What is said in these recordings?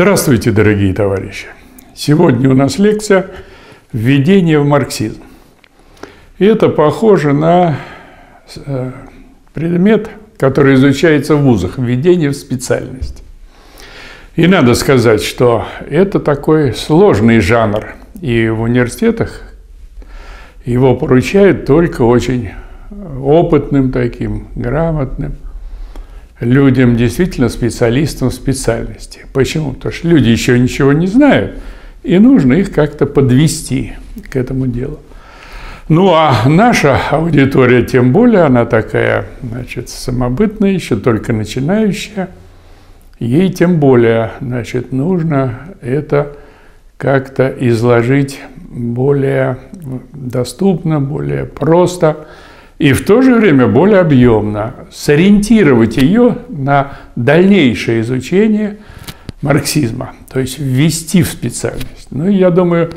Здравствуйте, дорогие товарищи! Сегодня у нас лекция «Введение в марксизм». И это похоже на э, предмет, который изучается в вузах – введение в специальность. И надо сказать, что это такой сложный жанр, и в университетах его поручают только очень опытным таким, грамотным – людям, действительно специалистам специальности. Почему? Потому что люди еще ничего не знают, и нужно их как-то подвести к этому делу. Ну а наша аудитория, тем более, она такая, значит, самобытная, еще только начинающая. Ей тем более, значит, нужно это как-то изложить более доступно, более просто – и в то же время более объемно сориентировать ее на дальнейшее изучение марксизма, то есть ввести в специальность. Ну, я думаю,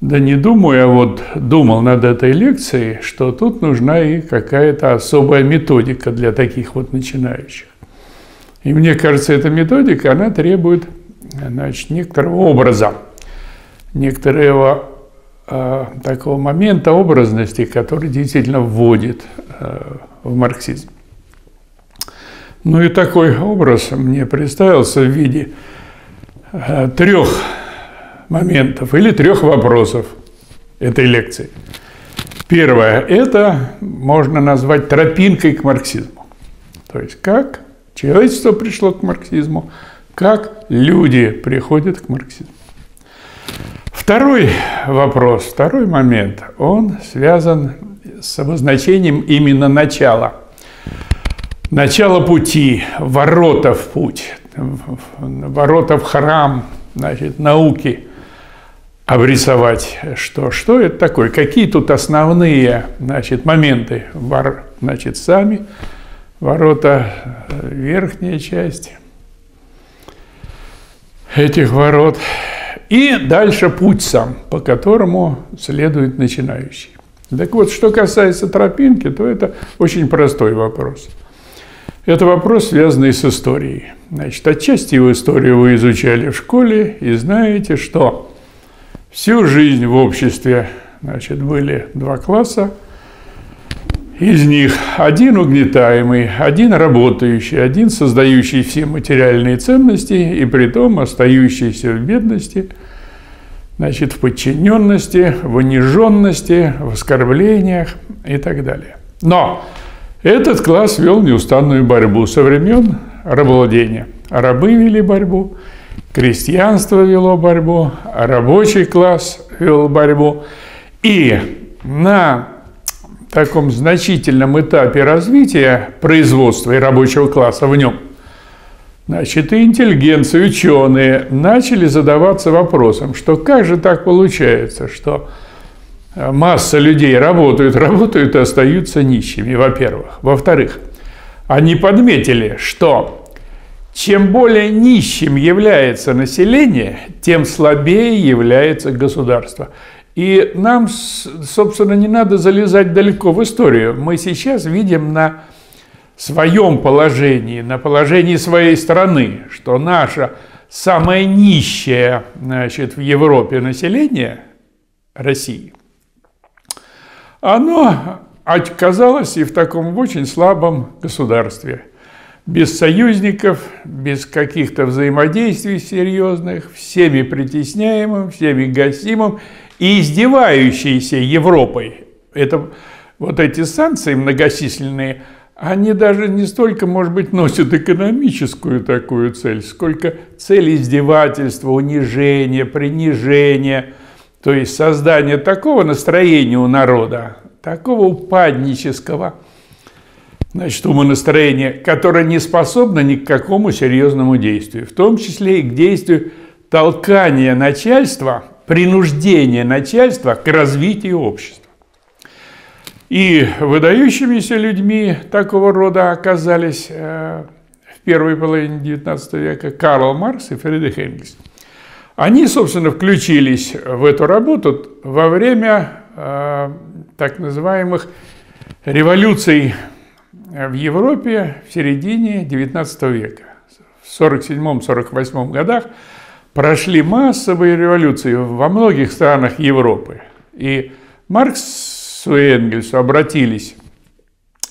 да не думаю, а вот думал над этой лекцией, что тут нужна и какая-то особая методика для таких вот начинающих. И мне кажется, эта методика, она требует значит, некоторого образа, некоторого такого момента образности, который действительно вводит э, в марксизм. Ну и такой образ мне представился в виде э, трех моментов или трех вопросов этой лекции. Первое – это можно назвать тропинкой к марксизму. То есть как человечество пришло к марксизму, как люди приходят к марксизму. Второй вопрос, второй момент, он связан с обозначением именно начала. Начало пути, ворота в путь, ворота в храм, значит, науки обрисовать, что, что это такое, какие тут основные значит, моменты, значит, сами ворота, верхняя часть этих ворот – и дальше путь сам, по которому следует начинающий. Так вот, что касается тропинки, то это очень простой вопрос. Это вопрос, связанный с историей. Значит, отчасти его историю вы изучали в школе и знаете, что всю жизнь в обществе значит, были два класса – из них один угнетаемый, один работающий, один создающий все материальные ценности и при том остающийся в бедности, значит, в подчиненности, в униженности, в оскорблениях и так далее. Но этот класс вел неустанную борьбу со времен рабовладения. Рабы вели борьбу, крестьянство вело борьбу, рабочий класс вел борьбу. И на таком значительном этапе развития производства и рабочего класса в нем, значит, и интеллигенция, ученые начали задаваться вопросом, что как же так получается, что масса людей работают, работают и остаются нищими, во-первых. Во-вторых, они подметили, что чем более нищим является население, тем слабее является государство. И нам, собственно, не надо залезать далеко в историю. Мы сейчас видим на своем положении, на положении своей страны, что наше самое нищее значит, в Европе население России, оно оказалось и в таком очень слабом государстве. Без союзников, без каких-то взаимодействий серьезных, всеми притесняемым, всеми гасимым – и издевающиеся Европой. Это вот эти санкции многочисленные, они даже не столько, может быть, носят экономическую такую цель, сколько цель издевательства, унижения, принижения, то есть создание такого настроения у народа, такого упаднического, значит, умонастроения, которое не способно ни к какому серьезному действию, в том числе и к действию толкания начальства – принуждение начальства к развитию общества. И выдающимися людьми такого рода оказались э, в первой половине XIX века Карл Маркс и Фридрих Энгельс. Они, собственно, включились в эту работу во время э, так называемых революций в Европе в середине XIX века. в 1947-1948 годах прошли массовые революции во многих странах Европы. И Маркс и Энгельс обратились,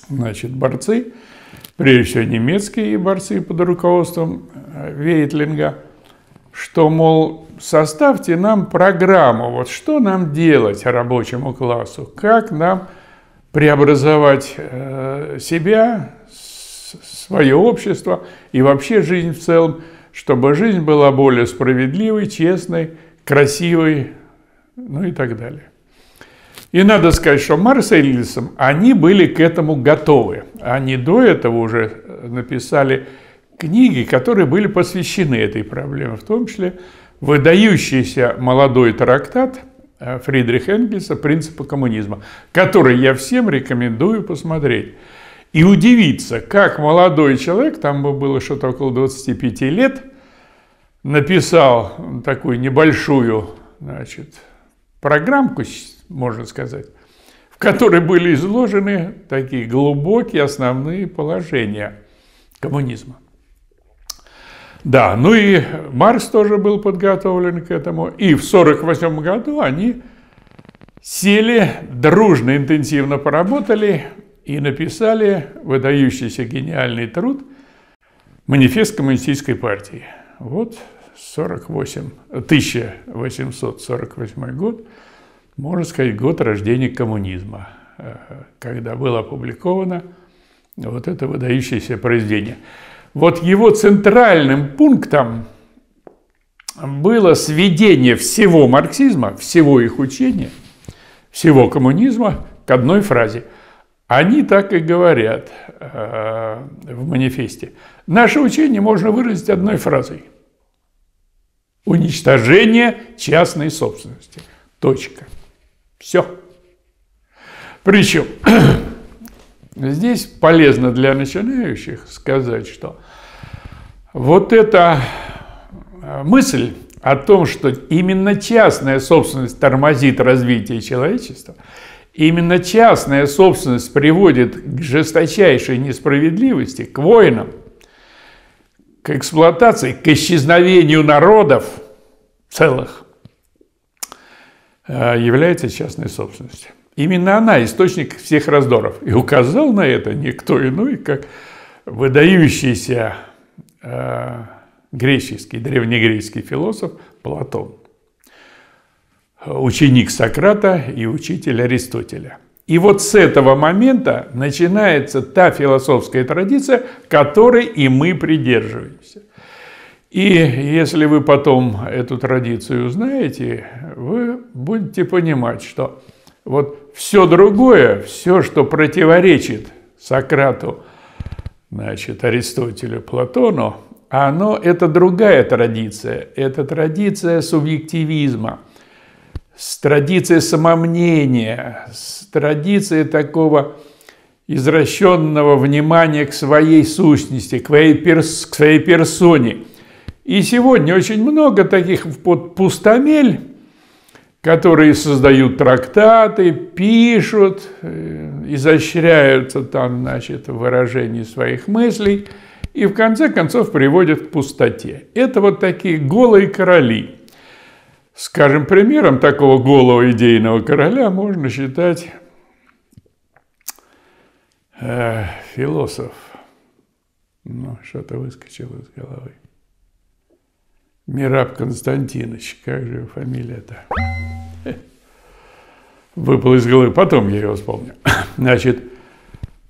значит, борцы, прежде всего немецкие борцы под руководством э, Вейтлинга, что, мол, составьте нам программу, вот что нам делать рабочему классу, как нам преобразовать э, себя, свое общество и вообще жизнь в целом, чтобы жизнь была более справедливой, честной, красивой, ну и так далее. И надо сказать, что Марс и Энгельсом, они были к этому готовы. Они до этого уже написали книги, которые были посвящены этой проблеме, в том числе выдающийся молодой трактат э, Фридриха Энгельса «Принципы коммунизма», который я всем рекомендую посмотреть. И удивиться, как молодой человек, там было что-то около 25 лет, написал такую небольшую значит, программку, можно сказать, в которой были изложены такие глубокие основные положения коммунизма. Да, ну и Маркс тоже был подготовлен к этому. И в 1948 году они сели, дружно, интенсивно поработали и написали выдающийся гениальный труд «Манифест коммунистической партии». Вот 48, 1848 год, можно сказать, год рождения коммунизма, э, когда было опубликовано вот это выдающееся произведение – вот его центральным пунктом было сведение всего марксизма, всего их учения, всего коммунизма к одной фразе. Они так и говорят э, в манифесте. Наше учение можно выразить одной фразой. Уничтожение частной собственности. Точка. Все. Причем Здесь полезно для начинающих сказать, что вот эта э, мысль о том, что именно частная собственность тормозит развитие человечества, именно частная собственность приводит к жесточайшей несправедливости, к войнам, к эксплуатации, к исчезновению народов целых, э, является частной собственностью. Именно она источник всех раздоров. И указал на это никто иной, как выдающийся э, греческий, древнегреческий философ Платон, ученик Сократа и учитель Аристотеля. И вот с этого момента начинается та философская традиция, которой и мы придерживаемся. И если вы потом эту традицию узнаете, вы будете понимать, что вот все другое, все, что противоречит Сократу, значит, Аристотелю, Платону, оно, это другая традиция. Это традиция субъективизма, традиция самомнения, традиция такого извращенного внимания к своей сущности, к своей, перс, к своей персоне. И сегодня очень много таких под пустомель, которые создают трактаты, пишут, э, изощряются там, значит, в выражении своих мыслей и в конце концов приводят к пустоте. Это вот такие голые короли. Скажем, примером такого голого идейного короля можно считать э, философ. Ну, что-то выскочило из головы. Мираб Константинович, как же его фамилия-то? Выпал из головы, потом я его вспомню. Значит,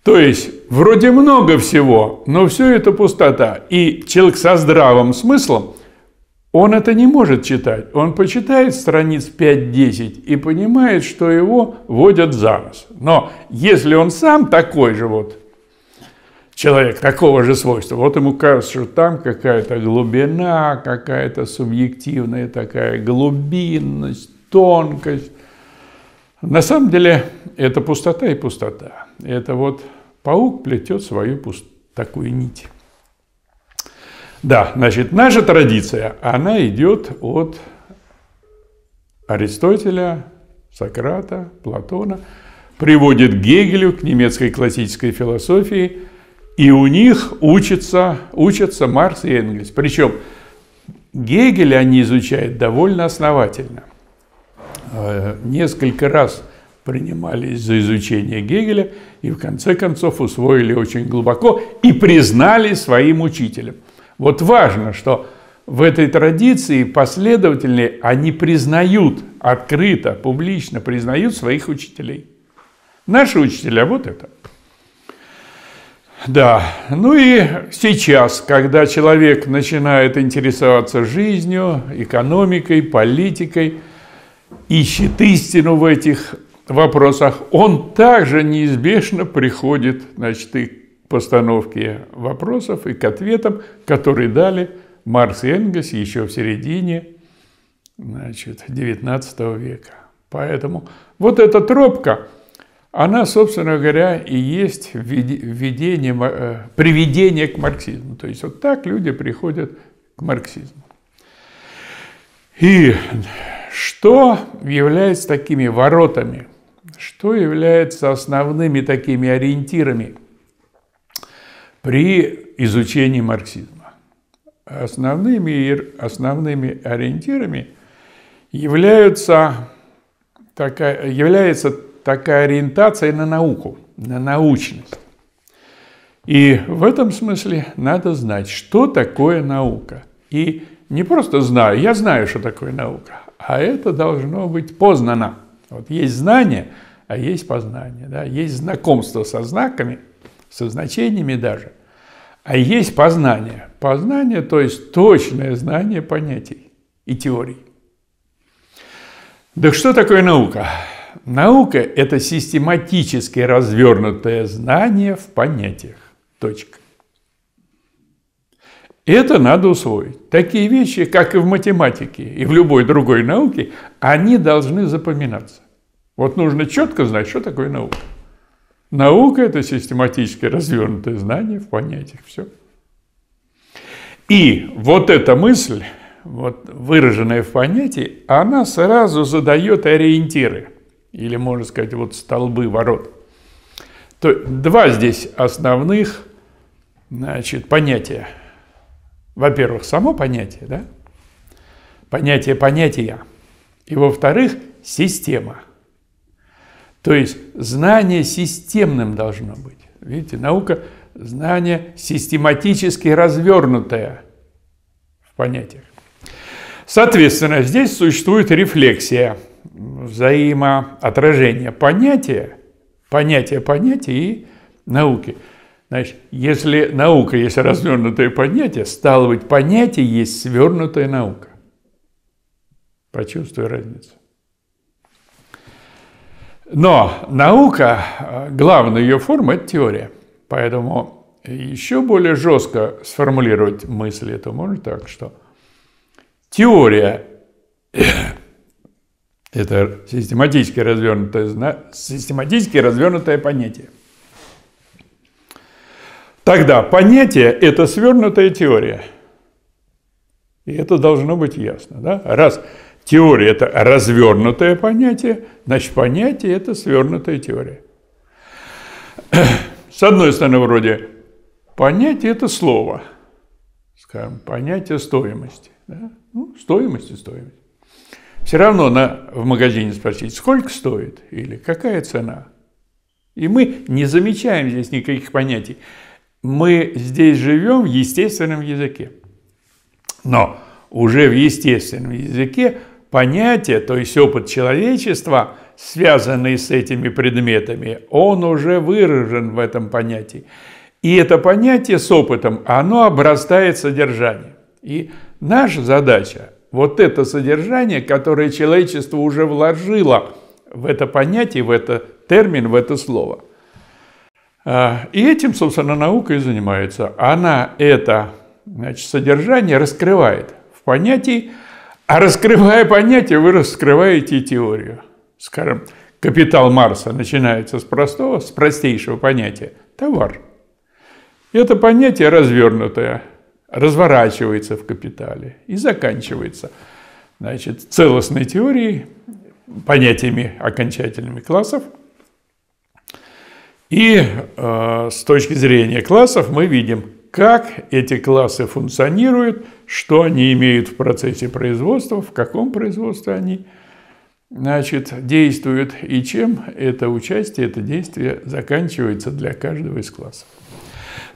то есть, вроде много всего, но все это пустота. И человек со здравым смыслом, он это не может читать. Он почитает страниц 5-10 и понимает, что его водят за нос. Но если он сам такой же вот человек такого же свойства. Вот ему кажется, что там какая-то глубина, какая-то субъективная такая глубинность, тонкость. На самом деле это пустота и пустота. Это вот паук плетет свою пуст... такую нить. Да, значит, наша традиция, она идет от Аристотеля, Сократа, Платона, приводит Гегелю, к немецкой классической философии – И у них учатся, учатся Маркс и Энгельс. Причем Гегеля они изучают довольно основательно. Э, несколько раз принимались за изучение Гегеля и в конце концов усвоили очень глубоко и признали своим учителем. Вот важно, что в этой традиции последовательные, они признают открыто, публично признают своих учителей. Наши учителя вот это. Да, ну и сейчас, когда человек начинает интересоваться жизнью, экономикой, политикой, ищет истину в этих вопросах, он также неизбежно приходит значит, и постановке вопросов и к ответам, которые дали Маркс и Энгельс еще в середине значит, XIX века. Поэтому вот эта тропка, она, собственно говоря, и есть введение, э, приведение к марксизму. То есть вот так люди приходят к марксизму. И что является такими воротами, что является основными такими ориентирами при изучении марксизма? Основными, основными ориентирами являются такая, является такая ориентация на науку, на научность. И в этом смысле надо знать, что такое наука. И не просто знаю, я знаю, что такое наука, а это должно быть познано. Вот есть знание, а есть познание. Да? Есть знакомство со знаками, со значениями даже – а есть познание. Познание, то есть точное знание понятий и теорий. Так что такое наука? Наука – это систематически развернутое знание в понятиях. Точка. Это надо усвоить. Такие вещи, как и в математике, и в любой другой науке, они должны запоминаться. Вот нужно четко знать, что такое наука. Наука – это систематически развернутое знание в понятиях. Все. И вот эта мысль, вот выраженная в понятии, она сразу задает ориентиры, или, можно сказать, вот столбы ворот. То два здесь основных значит, понятия. Во-первых, само понятие, да? Понятие понятия. И во-вторых, система – то есть знание системным должно быть. Видите, наука – знание систематически развернутое в понятиях. Соответственно, здесь существует рефлексия, взаимоотражение понятия, понятия понятия и науки. Значит, если наука есть развернутое понятие, стало быть, понятие есть свернутая наука. Почувствуй разницу. Но наука, главная ее форма – это теория. Поэтому еще более жестко сформулировать мысль эту можно так, что теория – это систематически развернутое, систематически развернутое понятие. Тогда понятие – это свернутая теория. И это должно быть ясно. Да? Раз Теория – это развернутое понятие, значит, понятие – это свернутая теория. С одной стороны, вроде, понятие – это слово, скажем, понятие стоимости. Да? Ну, стоимость и стоимость. Все равно на, в магазине спросить, сколько стоит или какая цена. И мы не замечаем здесь никаких понятий. Мы здесь живем в естественном языке. Но уже в естественном языке понятие, то есть опыт человечества, связанный с этими предметами, он уже выражен в этом понятии. И это понятие с опытом, оно обрастает содержанием. И наша задача – вот это содержание, которое человечество уже вложило в это понятие, в этот термин, в это слово. А, и этим, собственно, наука и занимается. Она это значит, содержание раскрывает в понятии, а раскрывая понятие, вы раскрываете теорию. Скажем, капитал Марса начинается с простого, с простейшего понятия – товар. Это понятие развернутое, разворачивается в капитале и заканчивается значит, целостной теорией, понятиями окончательными классов. И э, с точки зрения классов мы видим, как эти классы функционируют, что они имеют в процессе производства, в каком производстве они значит, действуют и чем это участие, это действие заканчивается для каждого из классов.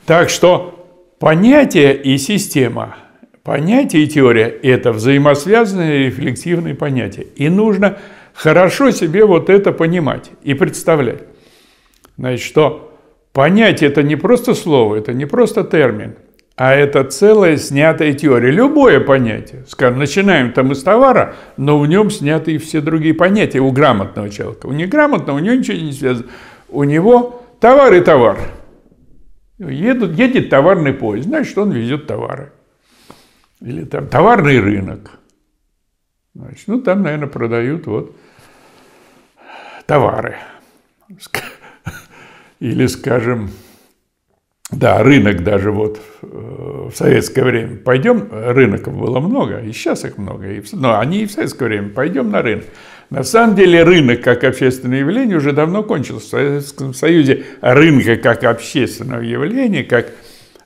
Так что понятие и система, понятие и теория – это взаимосвязанные рефлексивные понятия. И нужно хорошо себе вот это понимать и представлять. Значит, что понятие – это не просто слово, это не просто термин, а это целая снятая теория. Любое понятие. Скажем, начинаем там из товара, но в нем сняты и все другие понятия у грамотного человека. У неграмотного у него ничего не связано. У него товар и товар. Едут, едет товарный поезд, значит, он везет товары. Или там товарный рынок. Значит, ну, там, наверное, продают вот товары. Или, скажем, да, рынок даже вот э, в советское время. Пойдем, рыноков было много, и сейчас их много, но они и в советское время. Пойдем на рынок. На самом деле рынок как общественное явление уже давно кончился. В Советском Союзе рынка как общественного явления, как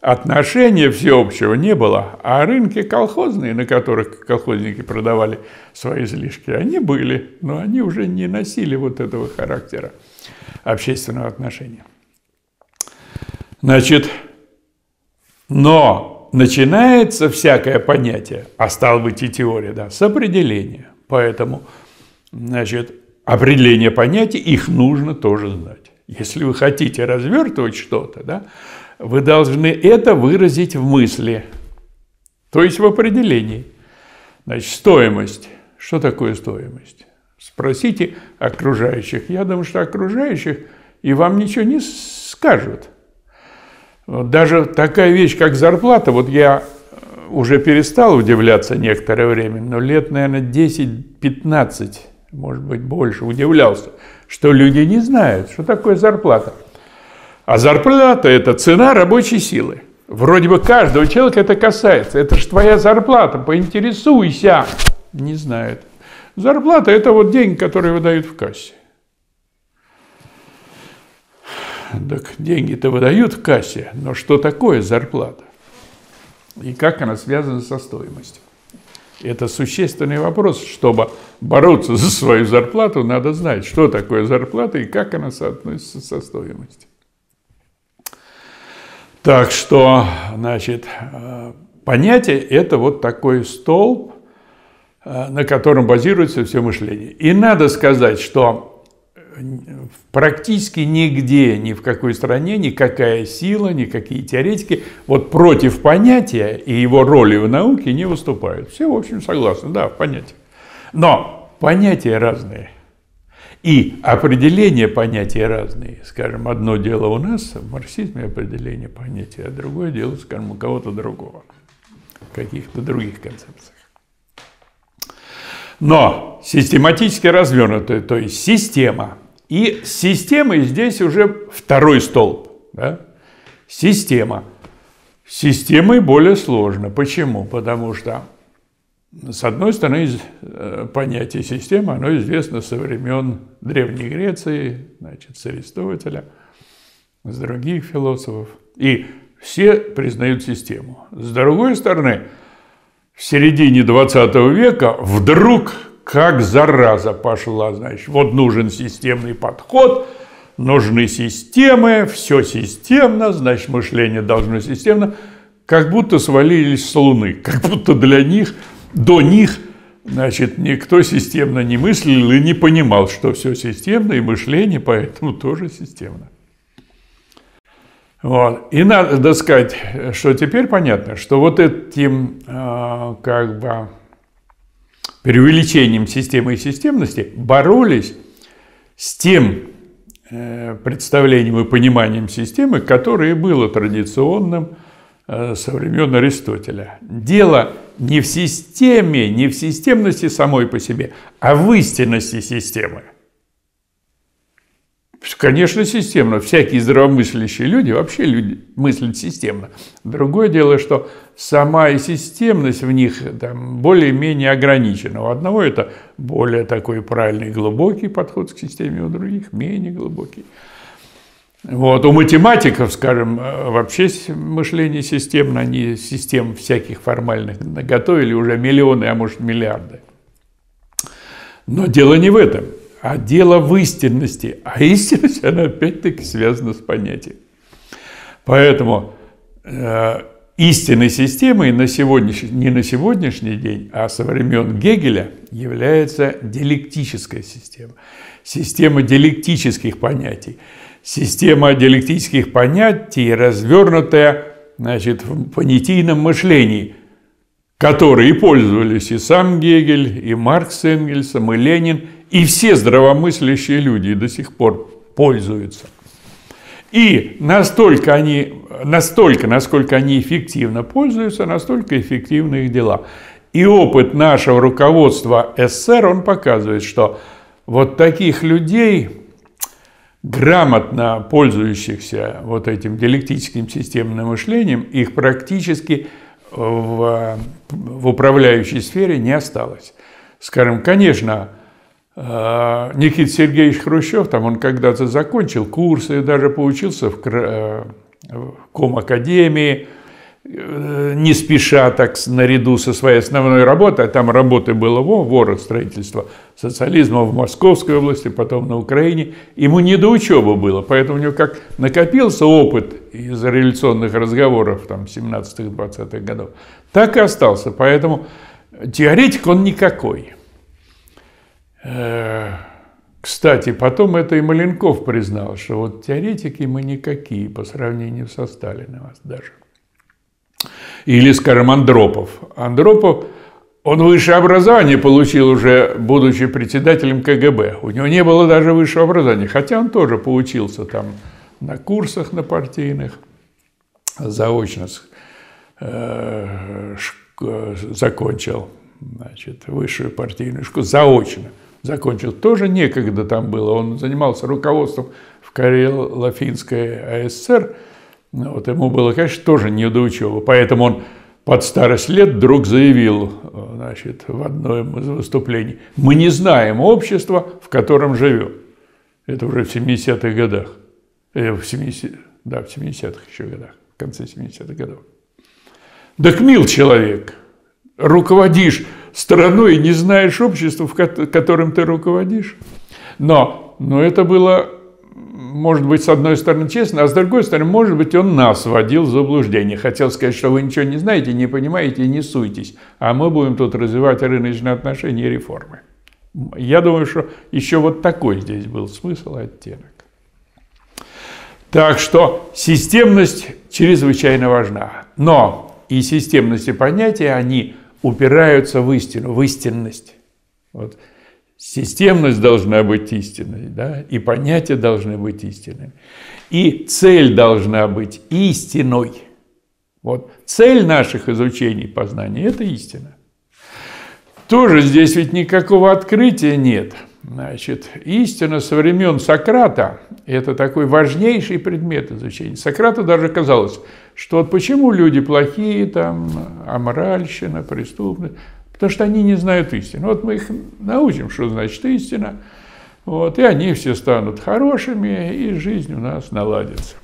отношения всеобщего не было. А рынки колхозные, на которых колхозники продавали свои излишки, они были, но они уже не носили вот этого характера общественного отношения. Значит, но начинается всякое понятие, а стало быть и теория, да, с определения. Поэтому, значит, определение понятий, их нужно тоже знать. Если вы хотите развертывать что-то, да, вы должны это выразить в мысли, то есть в определении. Значит, стоимость. Что такое стоимость? Спросите окружающих. Я думаю, что окружающих и вам ничего не скажут. Даже такая вещь, как зарплата, вот я уже перестал удивляться некоторое время, но лет, наверное, 10-15, может быть, больше, удивлялся, что люди не знают, что такое зарплата. А зарплата – это цена рабочей силы. Вроде бы каждого человека это касается. Это же твоя зарплата, поинтересуйся. Не знает. Зарплата – это вот деньги, которые выдают в кассе. Так деньги-то выдают в кассе, но что такое зарплата? И как она связана со стоимостью? Это существенный вопрос. Чтобы бороться за свою зарплату, надо знать, что такое зарплата и как она соотносится со стоимостью. Так что, значит, э, понятие – это вот такой столб, на котором базируется все мышление. И надо сказать, что практически нигде, ни в какой стране, никакая сила, никакие теоретики вот против понятия и его роли в науке не выступают. Все, в общем, согласны, да, понятие. Но понятия разные. И определения понятия разные. Скажем, одно дело у нас в марксизме определение понятия, а другое дело, скажем, у кого-то другого, каких-то других концепциях. Но систематически развернутая, то есть система – и система здесь уже второй столб. Да? Система. С системой более сложно. Почему? Потому что, с одной стороны, э, понятие системы, оно известно со времен Древней Греции, значит, с Аристотеля, с других философов. И все признают систему. С другой стороны, в середине 20 века вдруг как зараза пошла, значит, вот нужен системный подход, нужны системы, все системно, значит, мышление должно системно, как будто свалились с Луны, как будто для них, до них, значит, никто системно не мыслил и не понимал, что все системно, и мышление поэтому тоже системно. Вот. И надо сказать, что теперь понятно, что вот этим, э, как бы, преувеличением системы и системности боролись с тем э, представлением и пониманием системы, которое было традиционным э, со времен Аристотеля. Дело не в системе, не в системности самой по себе, а в истинности системы. Конечно, системно. Всякие здравомыслящие люди, вообще люди мыслят системно. Другое дело, что сама и системность в них более-менее ограничена. У одного это более такой правильный глубокий подход к системе, у других менее глубокий. Вот. У математиков, скажем, э, вообще мышление системно, они систем всяких формальных наготовили уже миллионы, а может миллиарды. Но дело не в этом, а дело в истинности. А истинность, она опять-таки связана с понятием. Поэтому э, истинной системой на сегодняшний, не на сегодняшний день, а со времен Гегеля является диалектическая система. Система диалектических понятий – система диалектических понятий, развернутая значит, в понятийном мышлении, которой и пользовались и сам Гегель, и Маркс с Энгельсом, и Ленин, и все здравомыслящие люди до сих пор пользуются. И настолько, они, настолько, насколько они эффективно пользуются, настолько эффективны их дела. И опыт нашего руководства СССР, он показывает, что вот таких людей грамотно пользующихся вот этим диалектическим системным мышлением, их практически в, в управляющей сфере не осталось. Скажем, конечно, э, Никита Сергеевич Хрущев, там он когда-то закончил курсы, даже поучился в, э, в Комакадемии, Э, не спеша так наряду со своей основной работой, а там работы было во, ворох строительства социализма в Московской области, потом на Украине, ему не до учебы было, поэтому у него как накопился опыт из революционных разговоров там 17-20-х годов, так и остался, поэтому теоретик он никакой. Э, кстати, потом это и Маленков признал, что вот теоретики мы никакие по сравнению со Сталиным даже. Или, скажем, Андропов. Андропов, он высшее образование получил уже, будучи председателем КГБ. У него не было даже высшего образования, хотя он тоже поучился там на курсах на партийных, заочно э, закончил значит, высшую партийную школу, заочно закончил. Тоже некогда там было. Он занимался руководством в Карело-Финской АССР, вот ему было, конечно, тоже не до учебы, поэтому он под старость лет вдруг заявил значит, в одном из выступлений, мы не знаем общества, в котором живем. Это уже в 70-х годах. Э, в 70, да, в 70-х еще годах, в конце 70-х годов. Так мил человек, руководишь страной и не знаешь общества, в которым ты руководишь. Но, но это было может быть, с одной стороны, честно, а с другой стороны, может быть, он нас вводил в заблуждение. Хотел сказать, что вы ничего не знаете, не понимаете не суйтесь, а мы будем тут развивать рыночные отношения и реформы. Я думаю, что еще вот такой здесь был смысл оттенок. Так что системность чрезвычайно важна. Но и системность и понятия, они упираются в истину, в истинность. Вот Системность должна быть истинной, да, и понятия должны быть истинными. И цель должна быть истиной. Вот цель наших изучений познания – это истина. Тоже здесь ведь никакого открытия нет. Значит, истина со времен Сократа – это такой важнейший предмет изучения. Сократу даже казалось, что вот почему люди плохие, там, аморальщина, преступность, Потому что они не знают истины. Вот мы их научим, что значит истина, вот, и они все станут хорошими, и жизнь у нас наладится.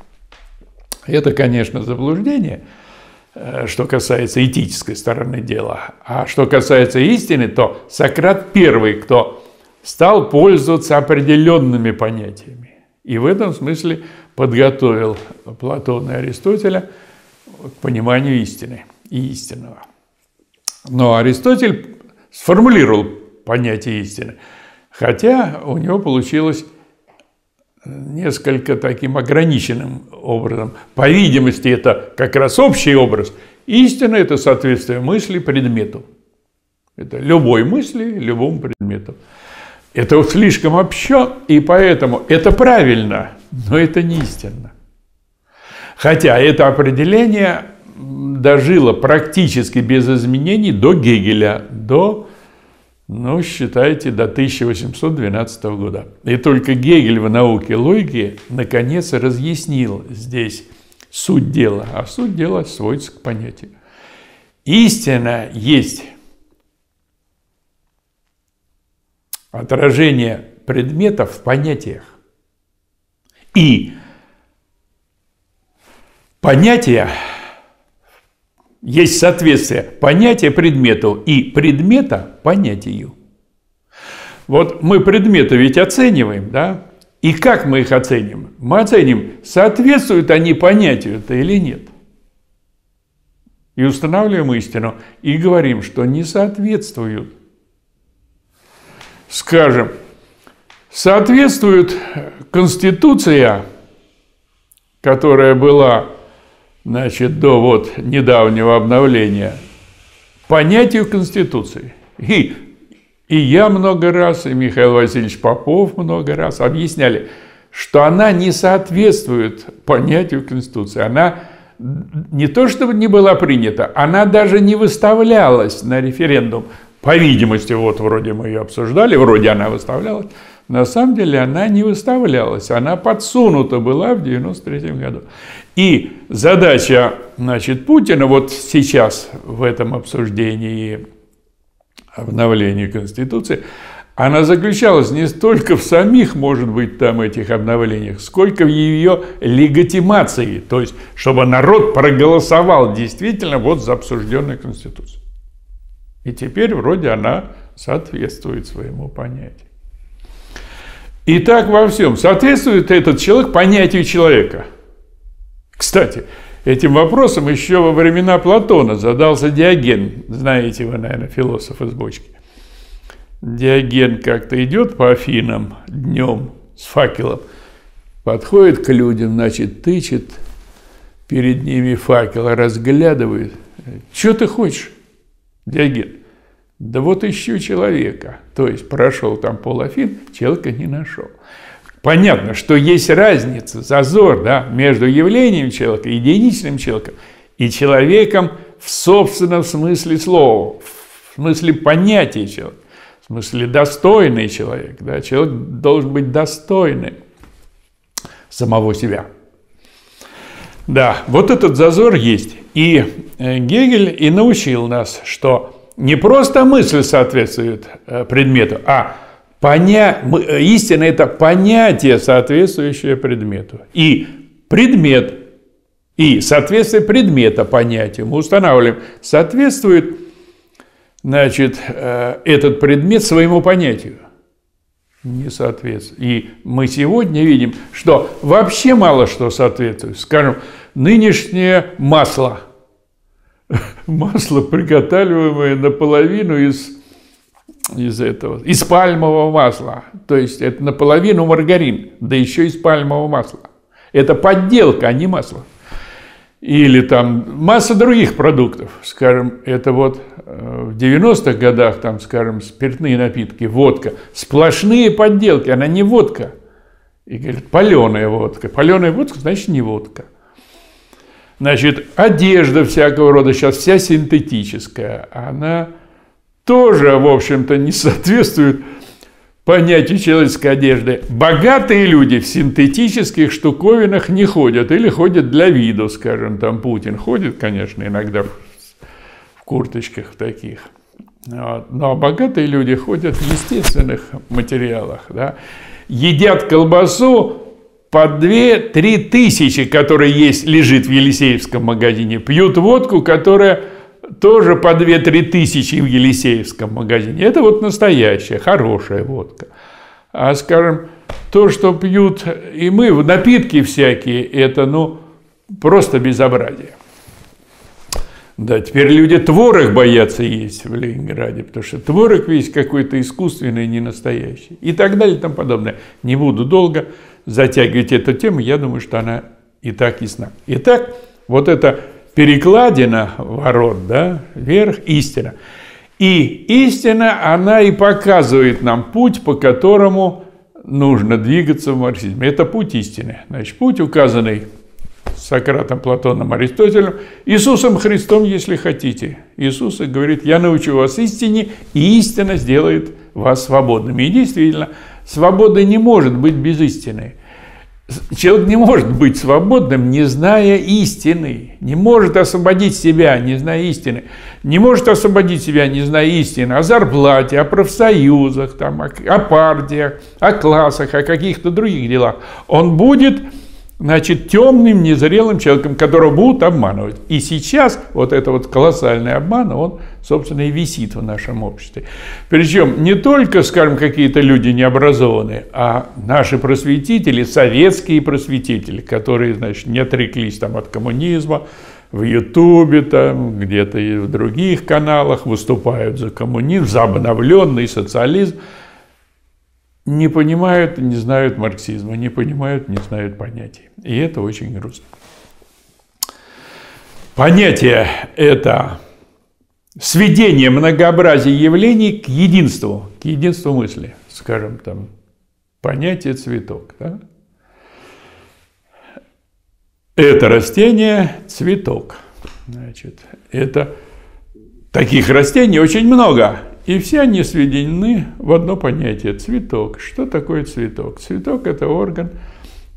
Это, конечно, заблуждение, э, что касается этической стороны дела. А что касается истины, то Сократ первый, кто стал пользоваться определенными понятиями. И в этом смысле подготовил Платона и Аристотеля к пониманию истины и истинного. Но Аристотель сформулировал понятие истины, хотя у него получилось несколько таким ограниченным образом. По видимости, это как раз общий образ. Истина – это соответствие мысли предмету. Это любой мысли любому предмету. Это слишком общо, и поэтому это правильно, но это не истинно. Хотя это определение дожила практически без изменений до Гегеля, до, ну, считайте, до 1812 года. И только Гегель в науке логики наконец разъяснил здесь суть дела, а суть дела сводится к понятию. Истина есть отражение предметов в понятиях. И понятия, есть соответствие понятия предмету и предмета понятию. Вот мы предметы ведь оцениваем, да? И как мы их оценим? Мы оценим, соответствуют они понятию-то или нет. И устанавливаем истину, и говорим, что не соответствуют. Скажем, соответствует Конституция, которая была значит, до вот недавнего обновления, понятию Конституции. И и я много раз, и Михаил Васильевич Попов много раз объясняли, что она не соответствует понятию Конституции. Она не то чтобы не была принята, она даже не выставлялась на референдум. По видимости, вот вроде мы ее обсуждали, вроде она выставлялась. На самом деле она не выставлялась, она подсунута была в 93 году. И задача значит, Путина вот сейчас в этом обсуждении обновлении Конституции, она заключалась не столько в самих, может быть, там этих обновлениях, сколько в ее легитимации, то есть, чтобы народ проголосовал действительно вот за обсужденную Конституцию. И теперь вроде она соответствует своему понятию. И так во всем. Соответствует этот человек понятию человека. Кстати, Этим вопросом еще во времена Платона задался Диоген. Знаете вы, наверное, философ из бочки. Диоген как-то идет по Афинам днем с факелом, подходит к людям, значит, тычет перед ними факел, разглядывает. Что ты хочешь, Диоген? Да вот ищу человека. То есть прошел там пол Афин, человека не нашел. Понятно, что есть разница, зазор да, между явлением человека, единичным человеком, и человеком в собственном смысле слова, в смысле понятия человека, в смысле достойный человек. Да, человек должен быть достойным самого себя. Да, вот этот зазор есть. И э, Гегель и научил нас, что не просто мысль соответствует э, предмету, а Поня... Истина – это понятие, соответствующее предмету. И предмет, и соответствие предмета понятию мы устанавливаем, соответствует значит, э, этот предмет своему понятию. Не соответствует. И мы сегодня видим, что вообще мало что соответствует. Скажем, нынешнее масло. Масло, приготавливаемое наполовину из из этого, из пальмового масла. То есть это наполовину маргарин, да еще из пальмового масла. Это подделка, а не масло. Или там масса других продуктов. Скажем, это вот э, в 90-х годах, там, скажем, спиртные напитки, водка. Сплошные подделки, она не водка. И говорят, паленая водка. Паленая водка, значит, не водка. Значит, одежда всякого рода сейчас вся синтетическая. Она тоже, в общем-то, не соответствует понятию человеческой одежды. Богатые люди в синтетических штуковинах не ходят или ходят для виду, скажем, там Путин ходит, конечно, иногда в курточках таких. Вот. Но богатые люди ходят в естественных материалах. Да? Едят колбасу по 2-3 тысячи, которая есть, лежит в Елисеевском магазине, пьют водку, которая тоже по 2-3 тысячи в Елисеевском магазине. Это вот настоящая, хорошая водка. А, скажем, то, что пьют и мы, напитки всякие, это, ну, просто безобразие. Да, теперь люди творог боятся есть в Ленинграде, потому что творог весь какой-то искусственный, не настоящий. И так далее и тому подобное. Не буду долго затягивать эту тему, я думаю, что она и так ясна. Итак, вот это перекладина ворот, да, вверх истина. И истина, она и показывает нам путь, по которому нужно двигаться в марксизме. Это путь истины. Значит, путь, указанный Сократом, Платоном, Аристотелем, Иисусом Христом, если хотите. Иисус говорит, я научу вас истине, и истина сделает вас свободными. И действительно, свобода не может быть без истины. Человек не может быть свободным, не зная истины, не может освободить себя, не зная истины, не может освободить себя, не зная истины о зарплате, о профсоюзах, там, о, о партиях, о классах, о каких-то других делах. Он будет значит, темным, незрелым человеком, которого будут обманывать. И сейчас вот это вот колоссальный обман, он, собственно, и висит в нашем обществе. Причем не только, скажем, какие-то люди необразованные, а наши просветители, советские просветители, которые, значит, не отреклись там от коммунизма, в Ютубе, там, где-то и в других каналах выступают за коммунизм, за обновленный социализм – не понимают, не знают марксизма, не понимают, не знают понятий. И это очень грустно. Понятие – это сведение многообразия явлений к единству, к единству мысли. Скажем, там, понятие цветок. Да? Это растение – цветок. Значит, это таких растений очень много. И все они сведены в одно понятие – цветок. Что такое цветок? Цветок – это орган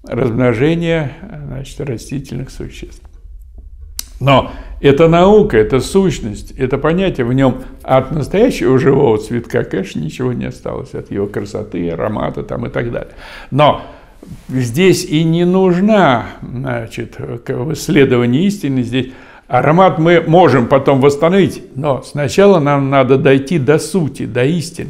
размножения значит, растительных существ. Но это наука, это сущность, это понятие в нем от настоящего живого цветка, конечно, ничего не осталось, от его красоты, аромата там и так далее. Но здесь и не нужна, значит, в исследовании истины здесь Аромат мы можем потом восстановить, но сначала нам надо дойти до сути, до истины.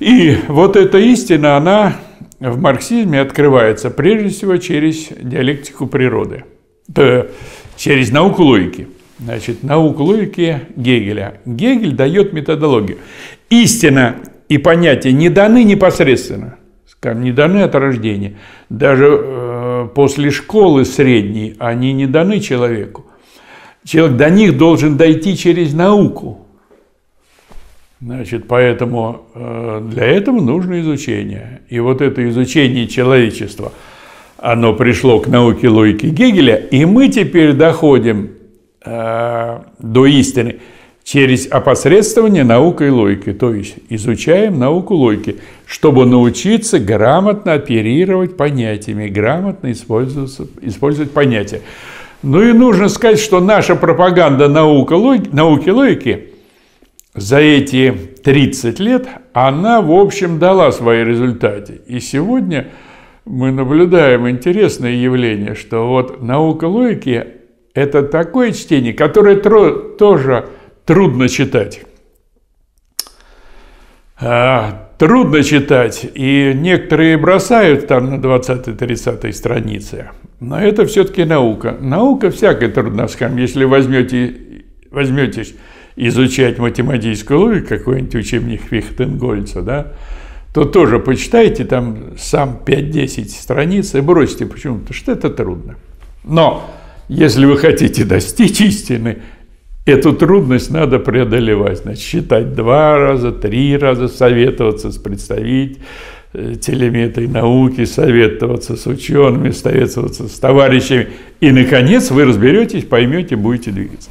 И вот эта истина, она в марксизме открывается прежде всего через диалектику природы, через науку логики. Значит, науку логики Гегеля. Гегель дает методологию. Истина и понятия не даны непосредственно, не даны от рождения. Даже э, после школы средней они не даны человеку. Человек до них должен дойти через науку. Значит, поэтому э, для этого нужно изучение. И вот это изучение человечества, оно пришло к науке логики Гегеля, и мы теперь доходим э, до истины через опосредствование наукой логики, то есть изучаем науку логики, чтобы научиться грамотно оперировать понятиями, грамотно использовать, использовать понятия. Ну и нужно сказать, что наша пропаганда наука, логи, науки логики за эти 30 лет, она, в общем, дала свои результаты. И сегодня мы наблюдаем интересное явление, что вот наука логики – это такое чтение, которое тоже трудно читать. А, трудно читать, и некоторые бросают там на 20-30 странице. Но это все-таки наука. Наука всякая трудна, скажем, если возьмете, возьметесь изучать математическую логику, какой-нибудь учебник Фихтенгольца, да, то тоже почитайте там сам 5-10 страниц и бросьте почему-то, что это трудно. Но если вы хотите достичь истины, Эту трудность надо преодолевать, значит, считать два раза, три раза, советоваться с представителями этой науки, советоваться с учеными, советоваться с товарищами. И, наконец, вы разберетесь, поймете, будете двигаться.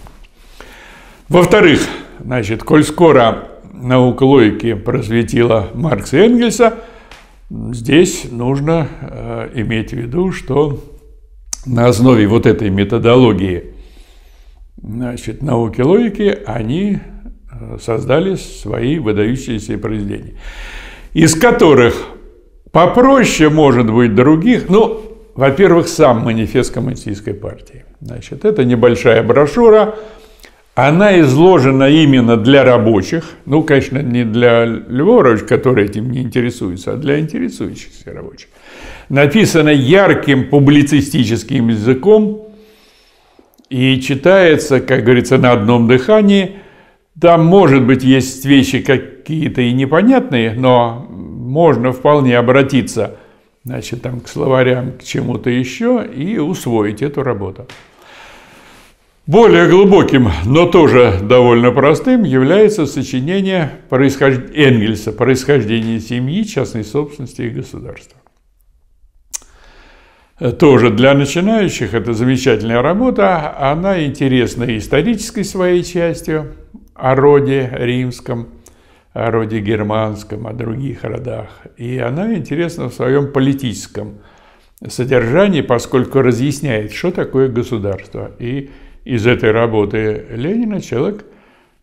Во-вторых, значит, коль скоро наука логики просветила Маркса и Энгельса, здесь нужно э, иметь в виду, что на основе вот этой методологии – значит, науки логики, они э, создали свои выдающиеся произведения, из которых попроще, может быть, других, ну, во-первых, сам манифест коммунистической партии. Значит, это небольшая брошюра, она изложена именно для рабочих, ну, конечно, не для Львова который этим не интересуется, а для интересующихся рабочих. Написана ярким публицистическим языком, и читается, как говорится, на одном дыхании. Там, может быть, есть вещи какие-то и непонятные, но можно вполне обратиться значит, там, к словарям, к чему-то еще и усвоить эту работу. Более глубоким, но тоже довольно простым является сочинение происхож... Энгельса «Происхождение семьи, частной собственности и государства». Тоже для начинающих это замечательная работа. Она интересна исторической своей частью о роде римском, о роде германском, о других родах. И она интересна в своем политическом содержании, поскольку разъясняет, что такое государство. И из этой работы Ленина человек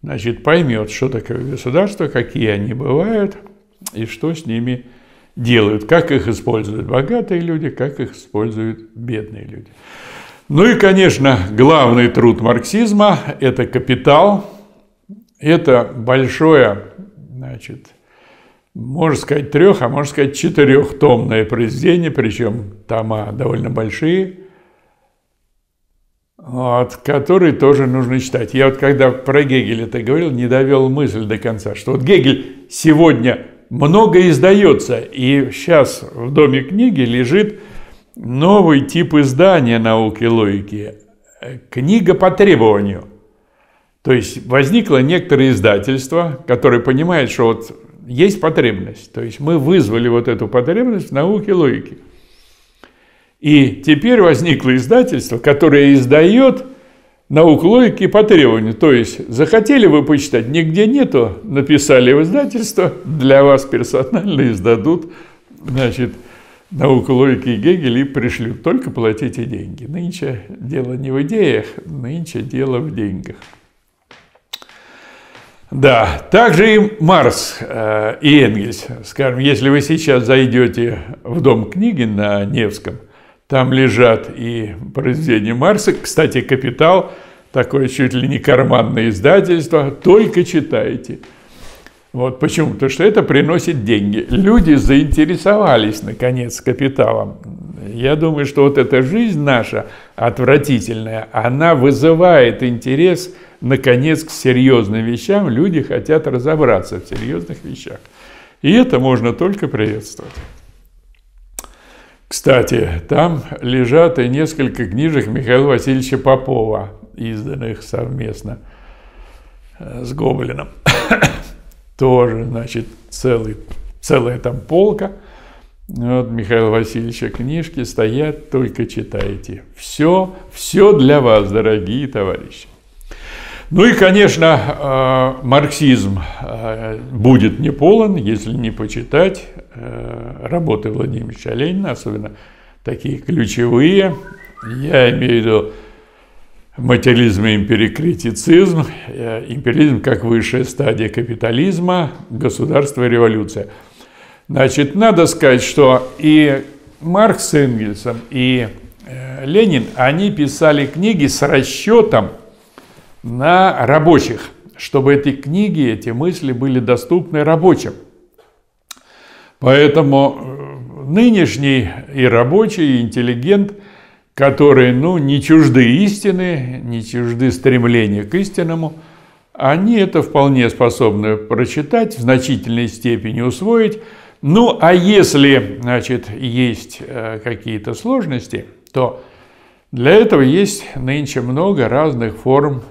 значит, поймет, что такое государство, какие они бывают и что с ними делают, как их используют богатые люди, как их используют бедные люди. Ну и, конечно, главный труд марксизма – это «Капитал». Это большое, значит, можно сказать, трех, а можно сказать, четырехтомное произведение, причем тома довольно большие, вот, которые тоже нужно читать. Я вот когда про Гегеля это говорил, не довел мысль до конца, что вот Гегель сегодня много издается, и сейчас в Доме книги лежит новый тип издания науки логики – книга по требованию. То есть возникло некоторое издательство, которое понимает, что вот есть потребность. То есть мы вызвали вот эту потребность в науке логики. И теперь возникло издательство, которое издает науку логики по требованию. То есть захотели вы почитать, нигде нету, написали в издательство, для вас персонально издадут, значит, науку логики Гегеля и пришлют. Только платите деньги. Нынче дело не в идеях, нынче дело в деньгах. Да, также и Марс э, и Энгельс. Скажем, если вы сейчас зайдете в Дом книги на Невском, там лежат и произведения Марса. Кстати, «Капитал» такое чуть ли не карманное издательство. Только читайте. Вот почему? Потому что это приносит деньги. Люди заинтересовались, наконец, капиталом. Я думаю, что вот эта жизнь наша отвратительная, она вызывает интерес, наконец, к серьезным вещам. Люди хотят разобраться в серьезных вещах. И это можно только приветствовать. Кстати, там лежат и несколько книжек Михаила Васильевича Попова, изданных совместно э, с Гоблином тоже, значит, целый, целая там полка. Вот Михаила Васильевича книжки стоят, только читайте. Все, все для вас, дорогие товарищи. Ну и, конечно, э, марксизм э, будет не полон, если не почитать э, работы Владимира Ленина, особенно такие ключевые. Я имею в виду материализм и империкритицизм, э, империализм как высшая стадия капитализма, государство и революция. Значит, надо сказать, что и Маркс с Энгельсом, и э, Ленин, они писали книги с расчетом на рабочих, чтобы эти книги, эти мысли были доступны рабочим. Поэтому э, нынешний и рабочий, и интеллигент – которые, ну, не чужды истины, не чужды стремления к истинному, они это вполне способны прочитать, в значительной степени усвоить. Ну, а если, значит, есть э, какие-то сложности, то для этого есть нынче много разных форм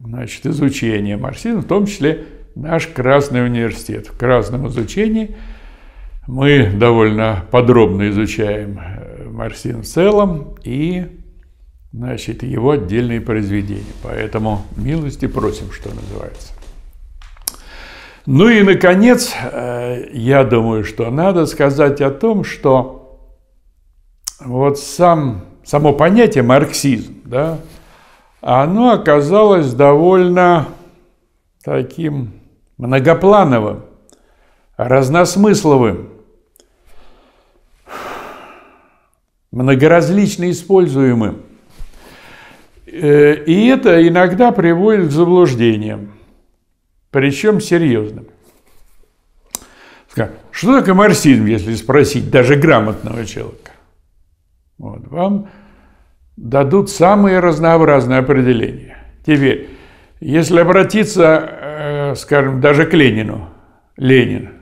значит, изучения марксизма, в том числе наш Красный университет. В красном изучении мы довольно подробно изучаем э, марксизм в целом и значит, его отдельные произведения. Поэтому милости просим, что называется. Ну и, наконец, э, я думаю, что надо сказать о том, что вот сам, само понятие марксизм, да, оно оказалось довольно таким многоплановым, разносмысловым. многоразлично используемым. Э, и это иногда приводит к заблуждениям, причем серьезным. Что такое марксизм, если спросить даже грамотного человека? Вот, вам дадут самые разнообразные определения. Теперь, если обратиться, э, скажем, даже к Ленину, Ленин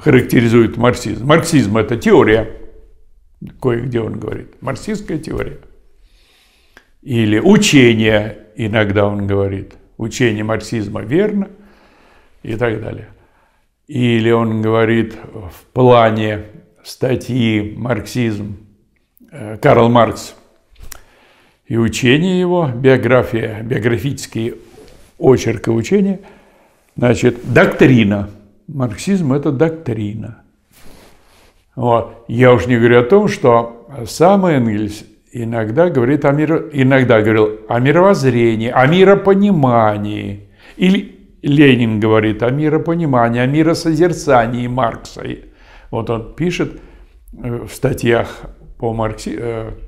характеризует марксизм. Марксизм – это теория – Кое-где он говорит. Марксистская теория. Или учение, иногда он говорит. Учение марксизма верно и так далее. Или он говорит в плане статьи «Марксизм» э, Карл Маркс и учение его, биография, биографический очерк и учение, значит, доктрина. Марксизм – это доктрина – вот. Я уж не говорю о том, что сам Энгельс иногда говорит о миро... иногда говорил о мировоззрении, о миропонимании. Или Ленин говорит о миропонимании, о миросозерцании Маркса. Вот он пишет в статьях по маркси...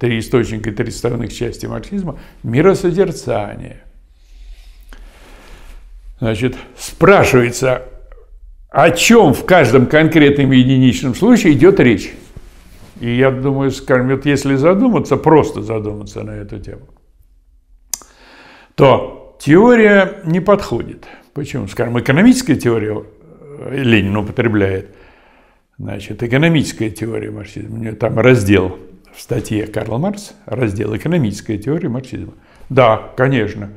«Три источника и три составных части марксизма» миросозерцание. Значит, спрашивается, о чем в каждом конкретном единичном случае идет речь. И я думаю, скажем, вот если задуматься, просто задуматься на эту тему, то теория не подходит. Почему? Скажем, экономическая теория э, Ленин употребляет, значит, экономическая теория марксизма, у нее там раздел в статье Карл Маркс, раздел «Экономическая теория марксизма». Да, конечно,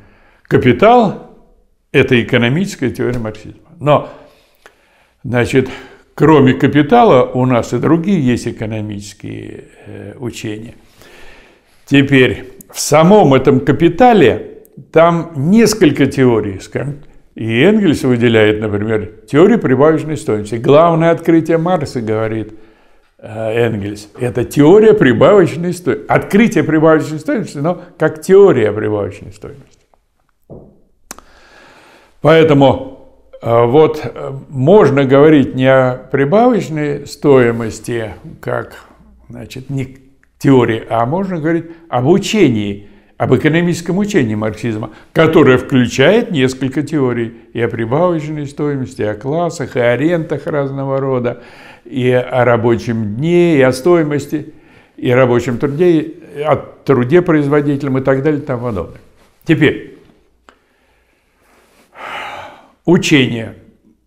капитал – это экономическая теория марксизма. Но, значит, Кроме капитала у нас и другие есть экономические э, учения. Теперь в самом этом капитале там несколько теорий, скажем, и Энгельс выделяет, например, теорию прибавочной стоимости. Главное открытие Маркса, говорит э, Энгельс, это теория прибавочной стоимости. Открытие прибавочной стоимости, но как теория прибавочной стоимости. Поэтому вот э, можно говорить не о прибавочной стоимости, как значит, не теории, а можно говорить об учении, об экономическом учении марксизма, которое включает несколько теорий и о прибавочной стоимости, и о классах, и о рентах разного рода, и о рабочем дне, и о стоимости, и о рабочем труде, и о труде производителям и так далее и тому подобное. Теперь, учение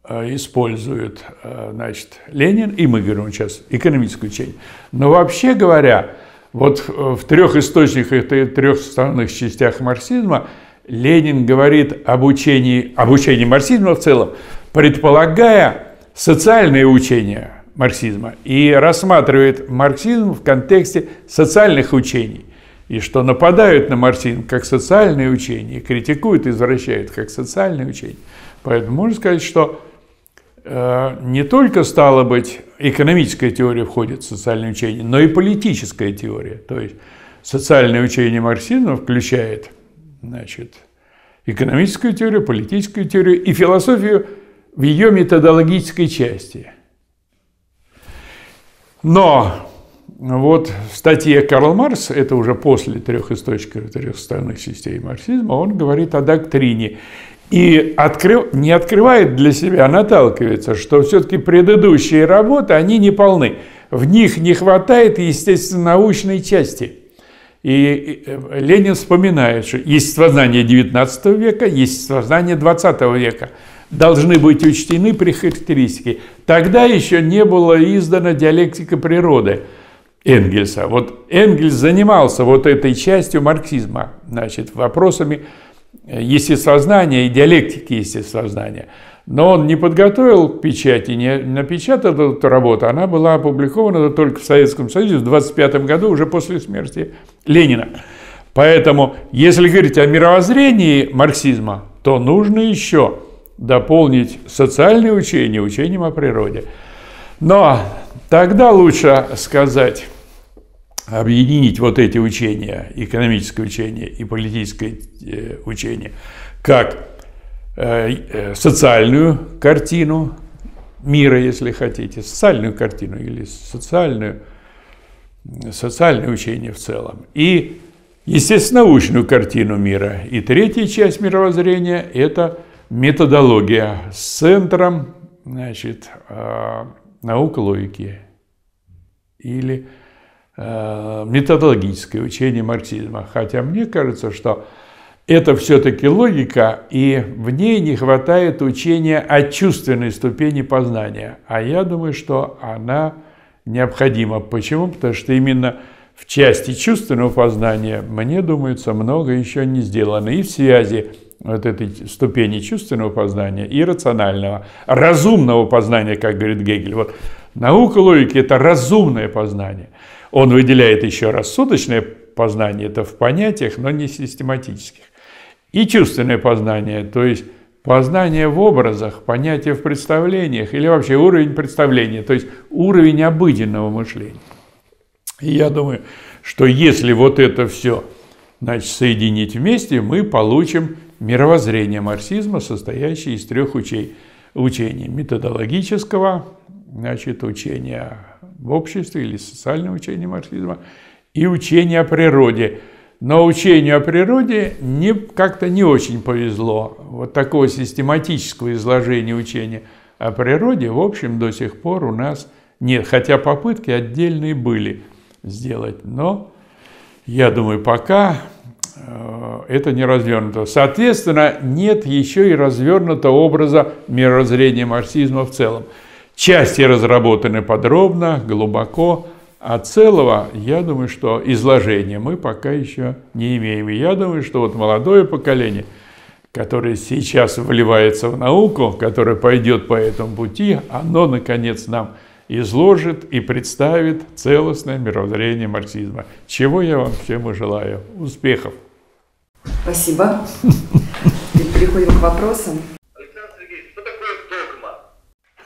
э, использует э, значит, Ленин, и мы говорим сейчас экономическое учение. Но вообще говоря, вот в трех источниках, трех основных частях марксизма Ленин говорит об учении, об учении марксизма в целом, предполагая социальное учение марксизма и рассматривает марксизм в контексте социальных учений и что нападают на марксизм как социальное учение, критикуют извращают как социальное учение. Поэтому можно сказать, что э, не только, стало быть, экономическая теория входит в социальное учение, но и политическая теория. То есть социальное учение марксизма включает значит, экономическую теорию, политическую теорию и философию в ее методологической части. Но вот в статье Карл Марс, это уже после трех источников, трех составных частей марксизма, он говорит о доктрине и открыв, не открывает для себя, а наталкивается, что все-таки предыдущие работы, они не полны. В них не хватает, естественно, научной части. И Ленин вспоминает, что естествознание XIX века, естествознание XX века должны быть учтены при характеристике. Тогда еще не было издана диалектика природы Энгельса. Вот Энгельс занимался вот этой частью марксизма, значит, вопросами естествознания и диалектики естествознания. Но он не подготовил к печати, не напечатал эту работу. Она была опубликована только в Советском Союзе в 25 году, уже после смерти Ленина. Поэтому, если говорить о мировоззрении марксизма, то нужно еще дополнить социальное учение учением о природе. Но тогда лучше сказать, объединить вот эти учения, экономическое учение и политическое э, учение, как э, э, социальную картину мира, если хотите, социальную картину или социальную, социальное учение в целом, и, естественно, научную картину мира. И третья часть мировоззрения – это методология с центром значит, наука логики или методологическое учение марксизма. Хотя мне кажется, что это все-таки логика, и в ней не хватает учения о чувственной ступени познания. А я думаю, что она необходима. Почему? Потому что именно в части чувственного познания, мне думается, много еще не сделано. И в связи вот этой ступени чувственного познания и рационального, разумного познания, как говорит Гегель. Вот наука логики – это разумное познание. Он выделяет еще рассудочное познание, это в понятиях, но не систематических. И чувственное познание, то есть познание в образах, понятие в представлениях или вообще уровень представления, то есть уровень обыденного мышления. И я думаю, что если вот это все значит, соединить вместе, мы получим мировоззрение марксизма, состоящее из трех учений – методологического, значит, учение в обществе или социальное учение марксизма, и учение о природе. Но учению о природе не, как-то не очень повезло. Вот такого систематического изложения учения о природе, в общем, до сих пор у нас нет. Хотя попытки отдельные были сделать. Но я думаю, пока э, это не развернуто. Соответственно, нет еще и развернутого образа мирозрения марксизма в целом. Части разработаны подробно, глубоко, а целого, я думаю, что изложения мы пока еще не имеем. Я думаю, что вот молодое поколение, которое сейчас вливается в науку, которое пойдет по этому пути, оно, наконец, нам изложит и представит целостное мировоззрение марксизма. Чего я вам всем и желаю. Успехов! Спасибо. Переходим к вопросам. Александр Сергеевич, что такое догма?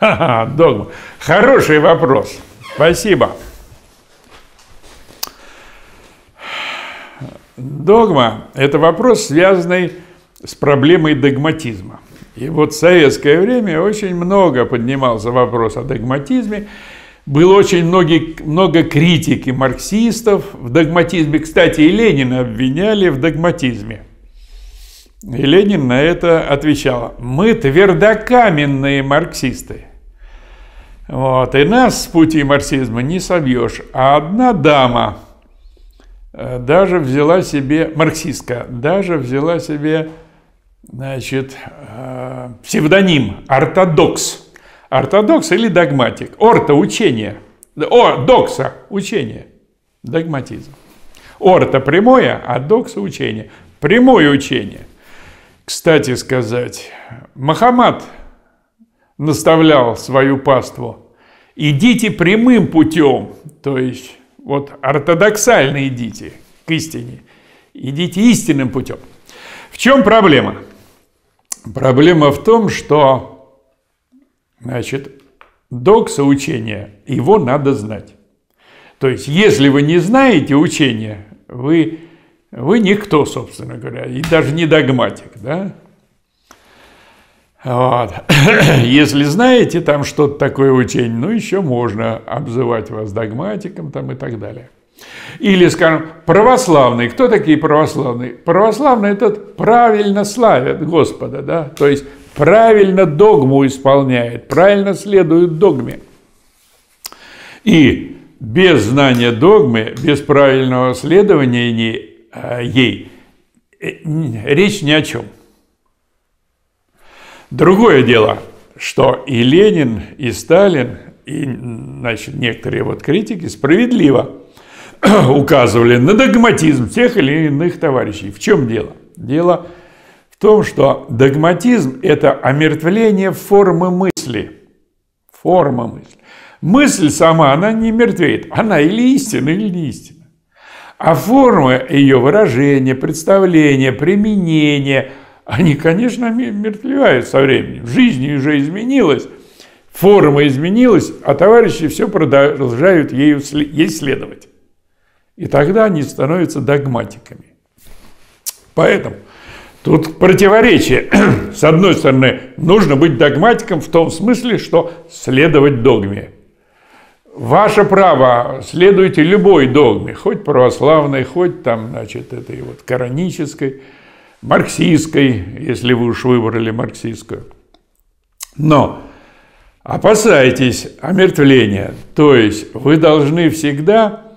Ха-ха, догма. Хороший вопрос. Спасибо. Догма – это вопрос, связанный с проблемой догматизма. И вот в советское время очень много поднимался вопрос о догматизме. Было очень много, много критики марксистов в догматизме. Кстати, и Ленина обвиняли в догматизме. И Ленин на это отвечал, мы твердокаменные марксисты. Вот, и нас с пути марксизма не собьешь. А одна дама э, даже взяла себе, марксистка, даже взяла себе значит, э, псевдоним ортодокс. Ортодокс или догматик. Орто – учение. О, докса – учение. Догматизм. Орто – прямое, а докса – учение. Прямое учение. Кстати сказать, Махамад наставлял свою паству. Идите прямым путем, то есть вот ортодоксально идите к истине. Идите истинным путем. В чем проблема? Проблема в том, что, значит, докса учения, его надо знать. То есть, если вы не знаете учения, вы, вы никто, собственно говоря, и даже не догматик, да? Вот. Если знаете там что-то такое учение, ну, еще можно обзывать вас догматиком там и так далее. Или, скажем, православные. Кто такие православные? Православные – это правильно славят Господа, да? То есть правильно догму исполняет, правильно следует догме. И без знания догмы, без правильного следования э, ей, э, речь ни о чем. Другое дело, что и Ленин, и Сталин, и значит, некоторые вот критики справедливо – указывали на догматизм тех или иных товарищей. В чем дело? Дело в том, что догматизм – это омертвление формы мысли. Форма мысли. Мысль сама, она не мертвеет. Она или истина, или не истина. А форма ее выражения, представления, применения, они, конечно, мертвевают со временем. Жизнь уже изменилась, форма изменилась, а товарищи все продолжают ею, ей следовать. И тогда они становятся догматиками. Поэтому тут противоречие. С одной стороны, нужно быть догматиком в том смысле, что следовать догме. Ваше право, следуйте любой догме, хоть православной, хоть там, значит, этой вот коранической, марксистской, если вы уж выбрали марксистскую. Но опасайтесь омертвления, то есть вы должны всегда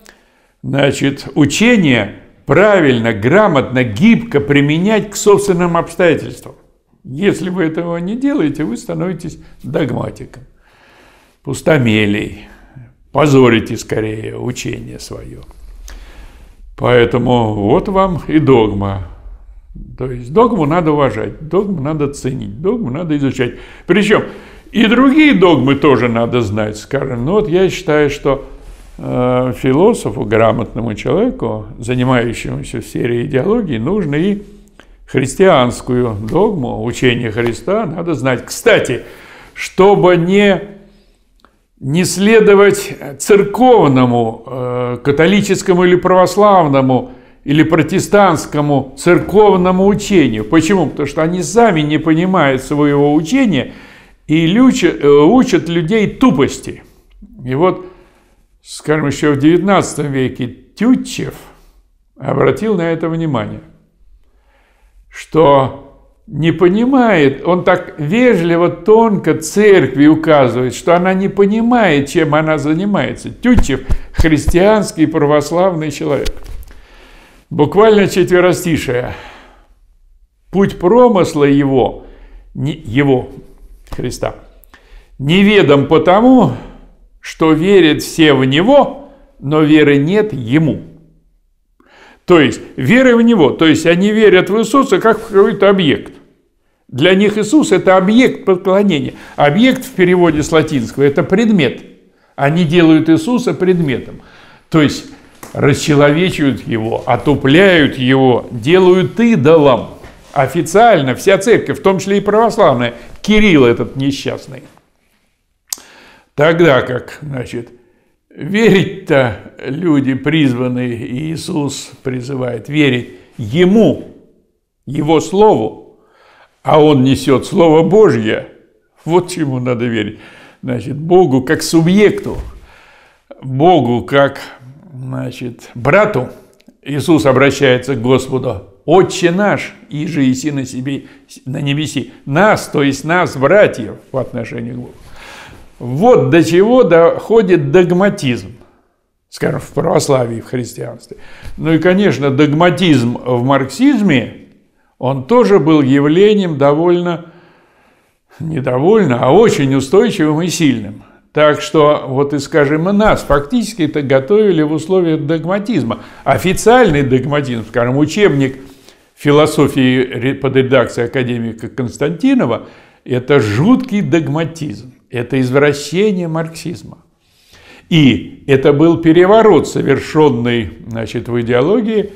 значит, учение правильно, грамотно, гибко применять к собственным обстоятельствам. Если вы этого не делаете, вы становитесь догматиком, пустомелей, позорите скорее учение свое. Поэтому вот вам и догма. То есть догму надо уважать, догму надо ценить, догму надо изучать. Причем и другие догмы тоже надо знать, скажем. Ну вот я считаю, что Э, философу, грамотному человеку, занимающемуся сфере идеологии, нужно и христианскую догму, учение Христа надо знать. Кстати, чтобы не, не следовать церковному, э, католическому или православному, или протестантскому церковному учению. Почему? Потому что они сами не понимают своего учения и лючат, учат людей тупости. И вот, скажем, еще в XIX веке Тютчев обратил на это внимание, что не понимает, он так вежливо, тонко церкви указывает, что она не понимает, чем она занимается. Тютчев – христианский православный человек. Буквально четверостишее. Путь промысла его, не, его, Христа, неведом потому, что верят все в Него, но веры нет Ему. То есть веры в Него, то есть они верят в Иисуса как в какой-то объект. Для них Иисус – это объект поклонения. Объект в переводе с латинского – это предмет. Они делают Иисуса предметом. То есть расчеловечивают Его, отупляют Его, делают идолом. Официально вся церковь, в том числе и православная, Кирилл этот несчастный. Тогда как, значит, верить-то люди призванные, Иисус призывает верить Ему, Его Слову, а он несет Слово Божье, вот чему надо верить. Значит, Богу как субъекту, Богу как, значит, брату. Иисус обращается к Господу. «Отче наш, и же иси на, себе, на небеси». Нас, то есть нас, братьев, в отношении к Богу. Вот до чего доходит догматизм, скажем, в православии, в христианстве. Ну и, конечно, догматизм в марксизме он тоже был явлением довольно, недовольно, а очень устойчивым и сильным. Так что, вот и скажем, и нас фактически это готовили в условиях догматизма. Официальный догматизм, скажем, учебник философии под редакцией академика Константинова, это жуткий догматизм, это извращение марксизма. И это был переворот, совершенный значит, в идеологии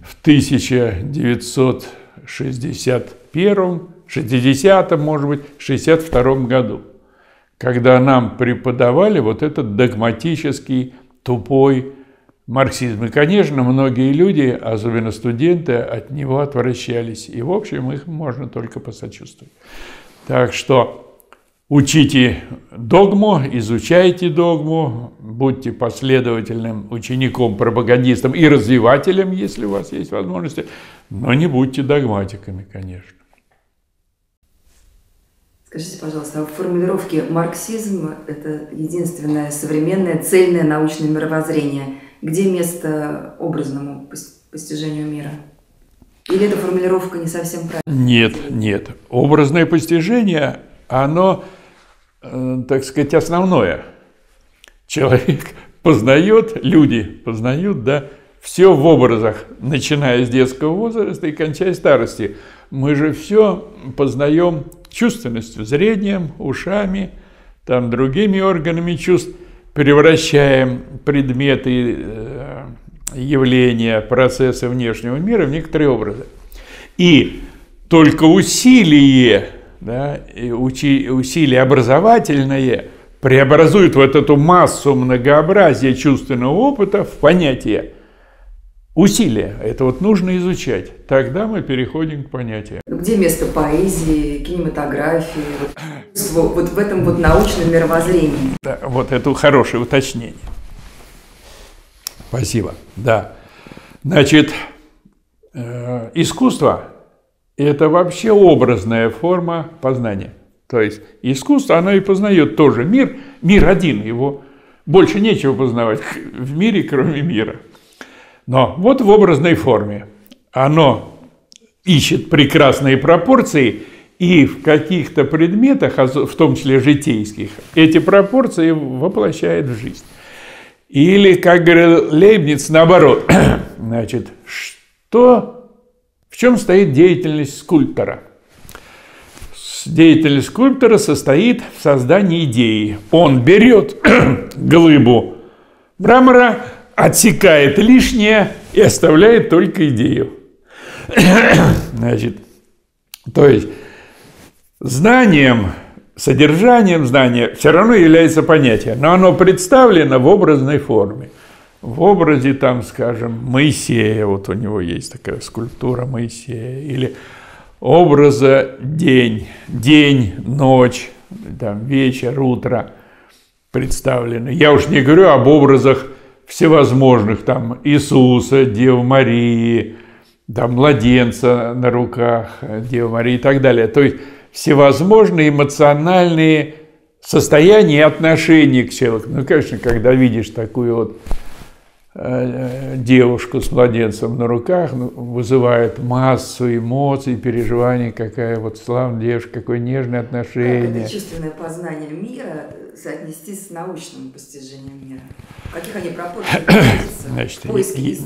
в 1900 61-м, 60-м, может быть, 62-м году, когда нам преподавали вот этот догматический, тупой марксизм. И, конечно, многие люди, особенно студенты, от него отвращались. И, в общем, их можно только посочувствовать. Так что учите догму, изучайте догму, будьте последовательным учеником, пропагандистом и развивателем, если у вас есть возможности. Но не будьте догматиками, конечно. Скажите, пожалуйста, а в формулировке марксизм – это единственное современное цельное научное мировоззрение. Где место образному постижению мира? Или эта формулировка не совсем правильная? Нет, нет. Образное постижение, оно, э, так сказать, основное. Человек познает, люди познают, да, все в образах, начиная с детского возраста и кончая старости. Мы же все познаем чувственностью, зрением, ушами, там, другими органами чувств, превращаем предметы, э, явления, процессы внешнего мира в некоторые образы. И только усилие, да, усилие образовательное преобразует вот эту массу многообразия чувственного опыта в понятие – Усилия. Это вот нужно изучать. Тогда мы переходим к понятиям. Где место поэзии, кинематографии, вот, вот в этом вот научном мировоззрении? Да, вот это хорошее уточнение. Спасибо. Да. Значит, э, искусство – это вообще образная форма познания. То есть искусство, оно и познает тоже мир. Мир один, его больше нечего познавать в мире, кроме мира. Но вот в образной форме оно ищет прекрасные пропорции и в каких-то предметах, в том числе житейских, эти пропорции воплощает в жизнь. Или, как говорил Лейбниц, наоборот, значит, что, в чем стоит деятельность скульптора? Деятельность скульптора состоит в создании идеи. Он берет глыбу мрамора, отсекает лишнее и оставляет только идею. Значит, то есть знанием, содержанием знания все равно является понятие, но оно представлено в образной форме. В образе, там, скажем, Моисея, вот у него есть такая скульптура Моисея, или образа день, день, ночь, там вечер, утро представлены. Я уж не говорю об образах всевозможных, там Иисуса, Девы Марии, там младенца на руках Девы Марии и так далее. То есть всевозможные эмоциональные состояния и отношения к человеку. Ну, конечно, когда видишь такую вот девушку с младенцем на руках ну, вызывает массу эмоций, переживаний, какая вот славная девушка, какое нежное отношение. Как это чувственное познание мира соотнести с научным постижением мира? В каких они пропорциях? Значит,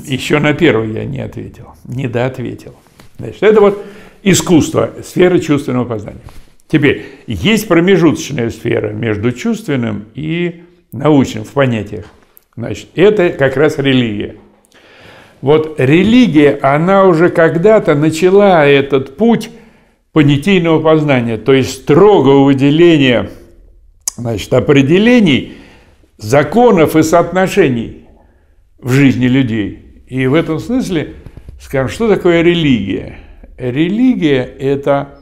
еще на первый я не ответил, не доответил. Значит, это вот искусство, сфера чувственного познания. Теперь, есть промежуточная сфера между чувственным и научным в понятиях. Значит, это как раз религия. Вот религия, она уже когда-то начала этот путь понятийного познания, то есть строгого выделения значит, определений, законов и соотношений в жизни людей. И в этом смысле, скажем, что такое религия? Религия – это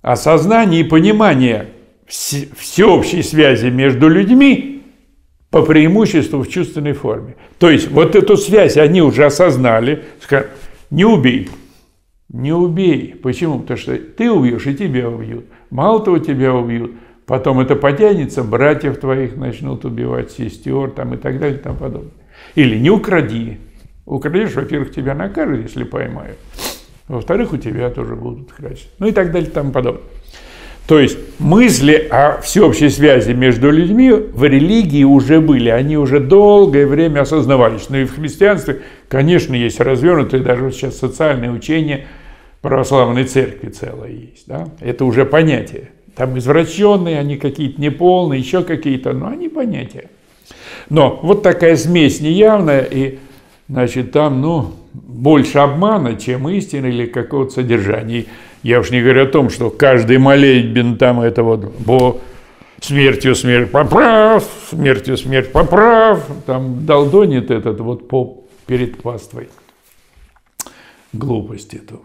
осознание и понимание всеобщей связи между людьми по преимуществу в чувственной форме. То есть вот эту связь они уже осознали, скажем, не убей, не убей. Почему? Потому что ты убьешь, и тебя убьют. Мало того, тебя убьют, потом это потянется, братьев твоих начнут убивать, сестер там, и так далее и тому подобное. Или не укради. Украдешь, во-первых, тебя накажут, если поймают. Во-вторых, у тебя тоже будут красть. Ну и так далее и тому подобное. То есть мысли о всеобщей связи между людьми в религии уже были, они уже долгое время осознавались. Но и в христианстве, конечно, есть развернутые даже сейчас социальные учения православной церкви целое есть. Да? Это уже понятие. Там извращенные, они какие-то неполные, еще какие-то, но они понятия. Но вот такая смесь неявная, и значит, там, ну, больше обмана, чем истины или какого-то содержания. Я уж не говорю о том, что каждый молебен там это вот бо смертью смерть поправ, смертью смерть поправ, там долдонит этот вот по перед паствой. Глупость эту.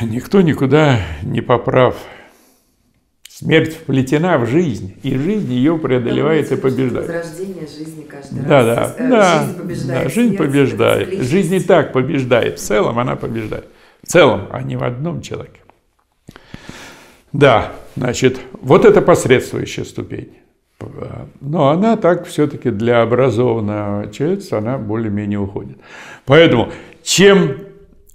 Никто никуда не поправ. Смерть вплетена в жизнь, и жизнь ее преодолевает и побеждает. Возрождение жизни каждый да, раз. Да, да, жизнь побеждает. Да, жизнь побеждает. Жизнь и так побеждает. В целом она побеждает. В целом, а не в одном человеке. Да, значит, вот это посредствующая ступень. Но она так все-таки для образованного человека, она более-менее уходит. Поэтому, чем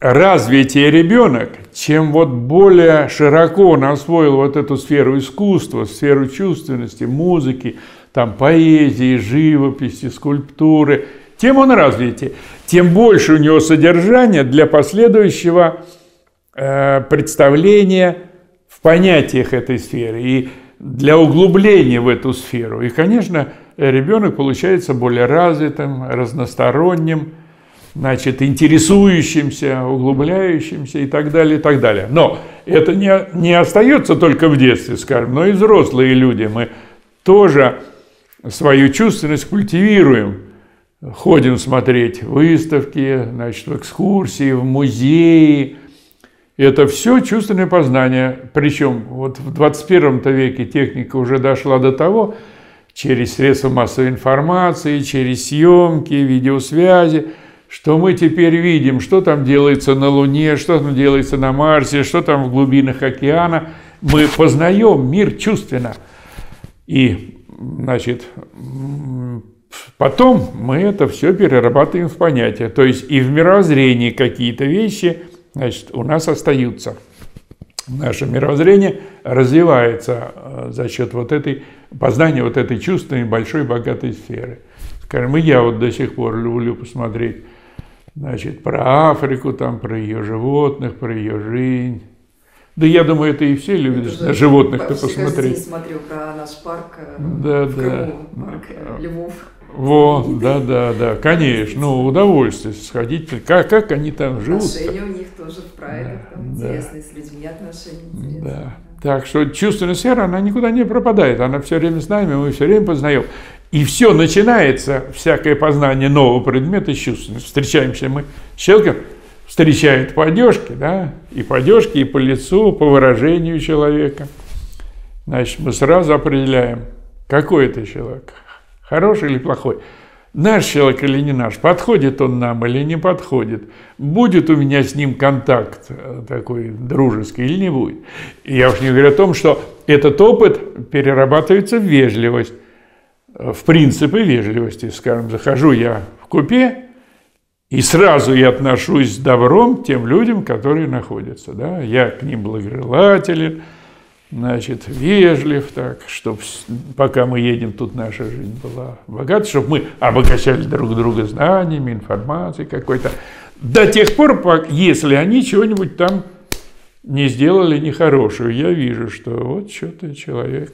развитие ребенок, чем вот более широко он освоил вот эту сферу искусства, сферу чувственности, музыки, там поэзии, живописи, скульптуры, тем он развитие, тем больше у него содержания для последующего э, представления в понятиях этой сферы и для углубления в эту сферу. И, конечно, ребенок получается более развитым, разносторонним, значит, интересующимся, углубляющимся и так далее, и так далее. Но это не, не остается только в детстве, скажем, но и взрослые люди. Мы тоже свою чувственность культивируем. Ходим смотреть выставки, значит, в экскурсии, в музеи. Это все чувственное познание. Причем вот в 21 веке техника уже дошла до того, через средства массовой информации, через съемки, видеосвязи – что мы теперь видим, что там делается на Луне, что там делается на Марсе, что там в глубинах океана. Мы познаем мир чувственно. И, значит, потом мы это все перерабатываем в понятия. То есть и в мировоззрении какие-то вещи, значит, у нас остаются. Наше мировоззрение развивается э, за счет вот этой познания вот этой чувственной большой богатой сферы. Скажем, и я вот до сих пор люблю посмотреть значит, про Африку, там, про ее животных, про ее жизнь. Да я думаю, это и все любят на животных-то посмотреть. Я смотрю про наш парк э, да, в да. Крыму, парк э, Львов. Во, да, да, да, конечно, ну, удовольствие сходить, как, как они там живут. Отношения у них тоже в прайдах, там Да. интересные, с людьми отношения интересные. Да. Так что чувственная сфера, она никуда не пропадает, она все время с нами, мы все время познаем. И все начинается, всякое познание нового предмета с. Встречаемся мы с человеком, встречают падежки, да, и падежки, и по лицу, по выражению человека. Значит, мы сразу определяем, какой это человек, хороший или плохой. Наш человек или не наш, подходит он нам или не подходит, будет у меня с ним контакт э, такой дружеский или не будет. Я уж не говорю о том, что этот опыт перерабатывается в вежливость, в принципы вежливости. Скажем, захожу я в купе, и сразу я отношусь добром тем людям, которые находятся. Да? Я к ним благожелателен, значит, вежлив, так, чтобы пока мы едем, тут наша жизнь была богата, чтобы мы обогащали друг друга знаниями, информацией какой-то. До тех пор, если они чего-нибудь там не сделали нехорошего, я вижу, что вот что-то человек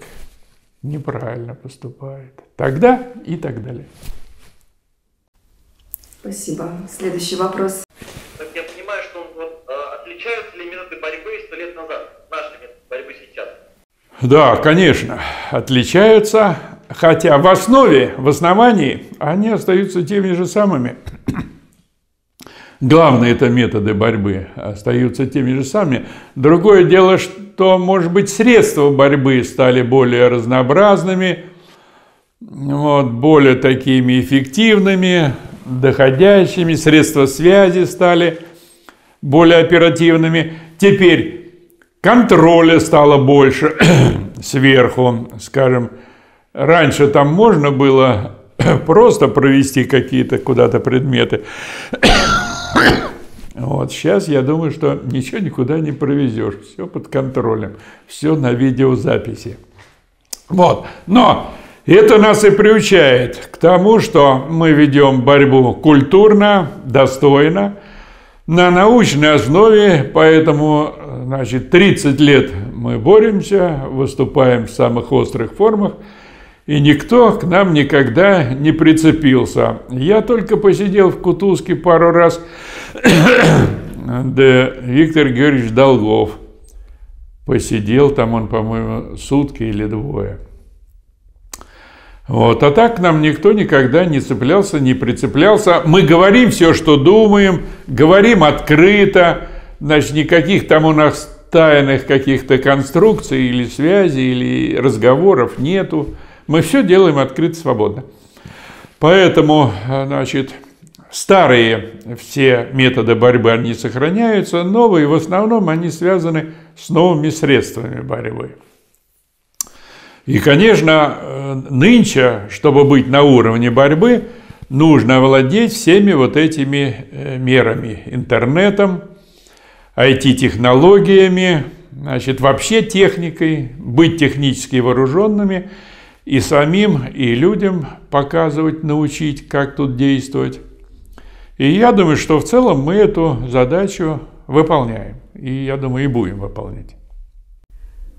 неправильно поступает. Тогда и так далее. Спасибо. Следующий вопрос. Так я понимаю, что вот, а, отличаются ли методы борьбы сто лет назад, наши методы борьбы сейчас? Да, конечно, отличаются, хотя в основе, в основании они остаются теми же самыми. Главные это методы борьбы остаются теми же самыми. Другое дело, что, может быть, средства борьбы стали более разнообразными, вот, более такими эффективными, доходящими, средства связи стали более оперативными. Теперь контроля стало больше сверху, скажем. Раньше там можно было просто провести какие-то куда-то предметы. Вот сейчас я думаю, что ничего никуда не провезешь, все под контролем, все на видеозаписи. Вот, но это нас и приучает к тому, что мы ведем борьбу культурно, достойно, на научной основе, поэтому, значит, 30 лет мы боремся, выступаем в самых острых формах, и никто к нам никогда не прицепился. Я только посидел в Кутузке пару раз, да Виктор Георгиевич Долгов посидел, там он, по-моему, сутки или двое. Вот. А так к нам никто никогда не цеплялся, не прицеплялся. Мы говорим все, что думаем, говорим открыто, значит, никаких там у нас тайных каких-то конструкций или связей, или разговоров нету. Мы все делаем открыто, свободно. Поэтому, значит, старые все методы борьбы, они сохраняются, новые в основном они связаны с новыми средствами борьбы. И, конечно, нынче, чтобы быть на уровне борьбы, нужно овладеть всеми вот этими э, мерами. Интернетом, IT-технологиями, значит, вообще техникой, быть технически вооруженными и самим, и людям показывать, научить, как тут действовать. И я думаю, что в целом мы эту задачу выполняем. И я думаю, и будем выполнять.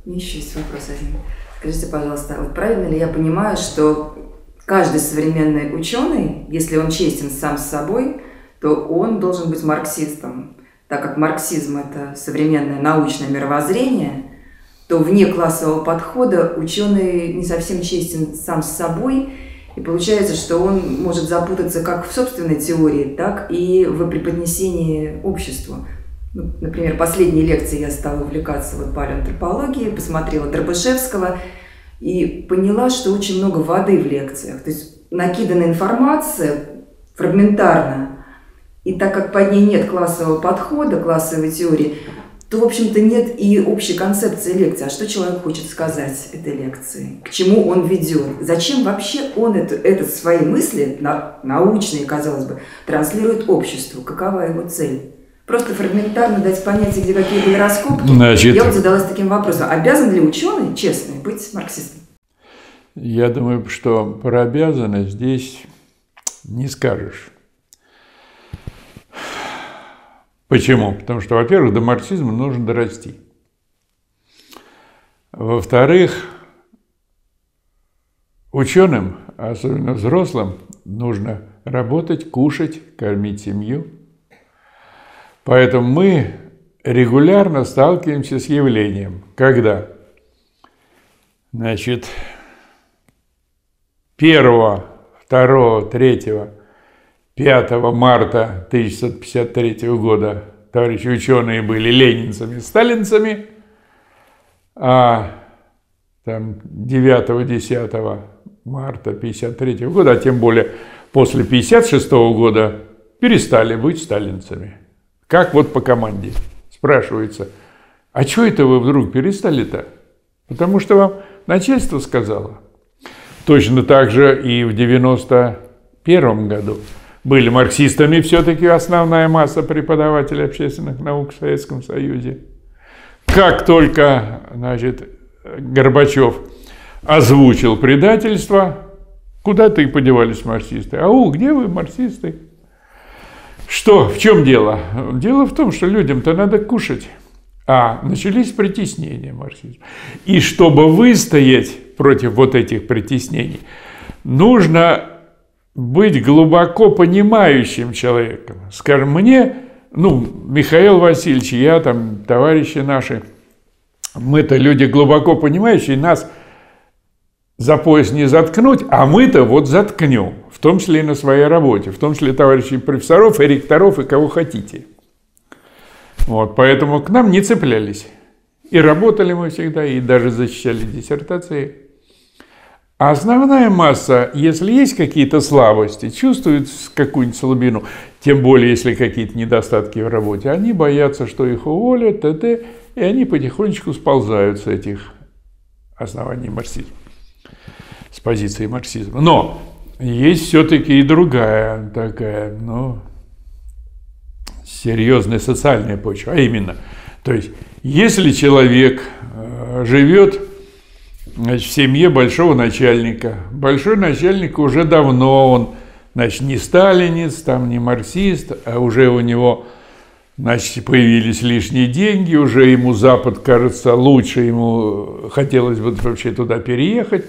Еще есть вопрос один. Скажите, пожалуйста, вот правильно ли я понимаю, что каждый современный ученый, если он честен сам с собой, то он должен быть марксистом, так как марксизм – это современное научное мировоззрение, то вне классового подхода ученый не совсем честен сам с собой, и получается, что он может запутаться как в собственной теории, так и в преподнесении обществу. Ну, например, последние лекции я стала увлекаться вот палеоантропологией, посмотрела Дробышевского и поняла, что очень много воды в лекциях. То есть накидана информация фрагментарно, и так как под ней нет классового подхода, классовой теории, то, в общем-то, нет и общей концепции лекции. А что человек хочет сказать этой лекции? К чему он ведет? Зачем вообще он это, это свои мысли, научные, казалось бы, транслирует обществу? Какова его цель? просто фрагментарно дать понятие, где какие были раскопки. Значит, я вот задалась таким вопросом. Обязан ли ученый, честный, быть марксистом? Я думаю, что про обязанность здесь не скажешь. Почему? Потому что, во-первых, до марксизма нужно дорасти. Во-вторых, ученым, особенно взрослым, нужно работать, кушать, кормить семью – Поэтому мы регулярно сталкиваемся с явлением, когда, значит, первого, второго, третьего, 5 марта 1953 года товарищи ученые были ленинцами, сталинцами, а там 9-10 марта 1953 года, а тем более после 1956 года, перестали быть сталинцами. Как вот по команде. Спрашивается, а что это вы вдруг перестали-то? Потому что вам начальство сказало. Точно так же и в 91 году были марксистами все-таки основная масса преподавателей общественных наук в Советском Союзе. Как только значит, Горбачев озвучил предательство, куда-то и подевались марксисты. Ау, где вы, марксисты? Что, в чем дело? Дело в том, что людям-то надо кушать. А начались притеснения марксизма. И чтобы выстоять против вот этих притеснений, нужно быть глубоко понимающим человеком. Скажем, мне, ну, Михаил Васильевич, я там, товарищи наши, мы-то люди глубоко понимающие, нас за пояс не заткнуть, а мы-то вот заткнем, в том числе и на своей работе, в том числе товарищей профессоров и ректоров и кого хотите. Вот, поэтому к нам не цеплялись. И работали мы всегда, и даже защищали диссертации. Основная масса, если есть какие-то слабости, чувствует какую-нибудь слабину, тем более, если какие-то недостатки в работе, они боятся, что их уволят, т.д., и они потихонечку сползают с этих оснований марксизма, с позиции марксизма. Но есть все-таки и другая такая, ну, серьезная социальная почва, а именно, то есть, если человек э, живет значит, в семье большого начальника, большой начальник уже давно, он, значит, не сталинец, там не марксист, а уже у него, значит, появились лишние деньги, уже ему Запад кажется лучше, ему хотелось бы вообще туда переехать,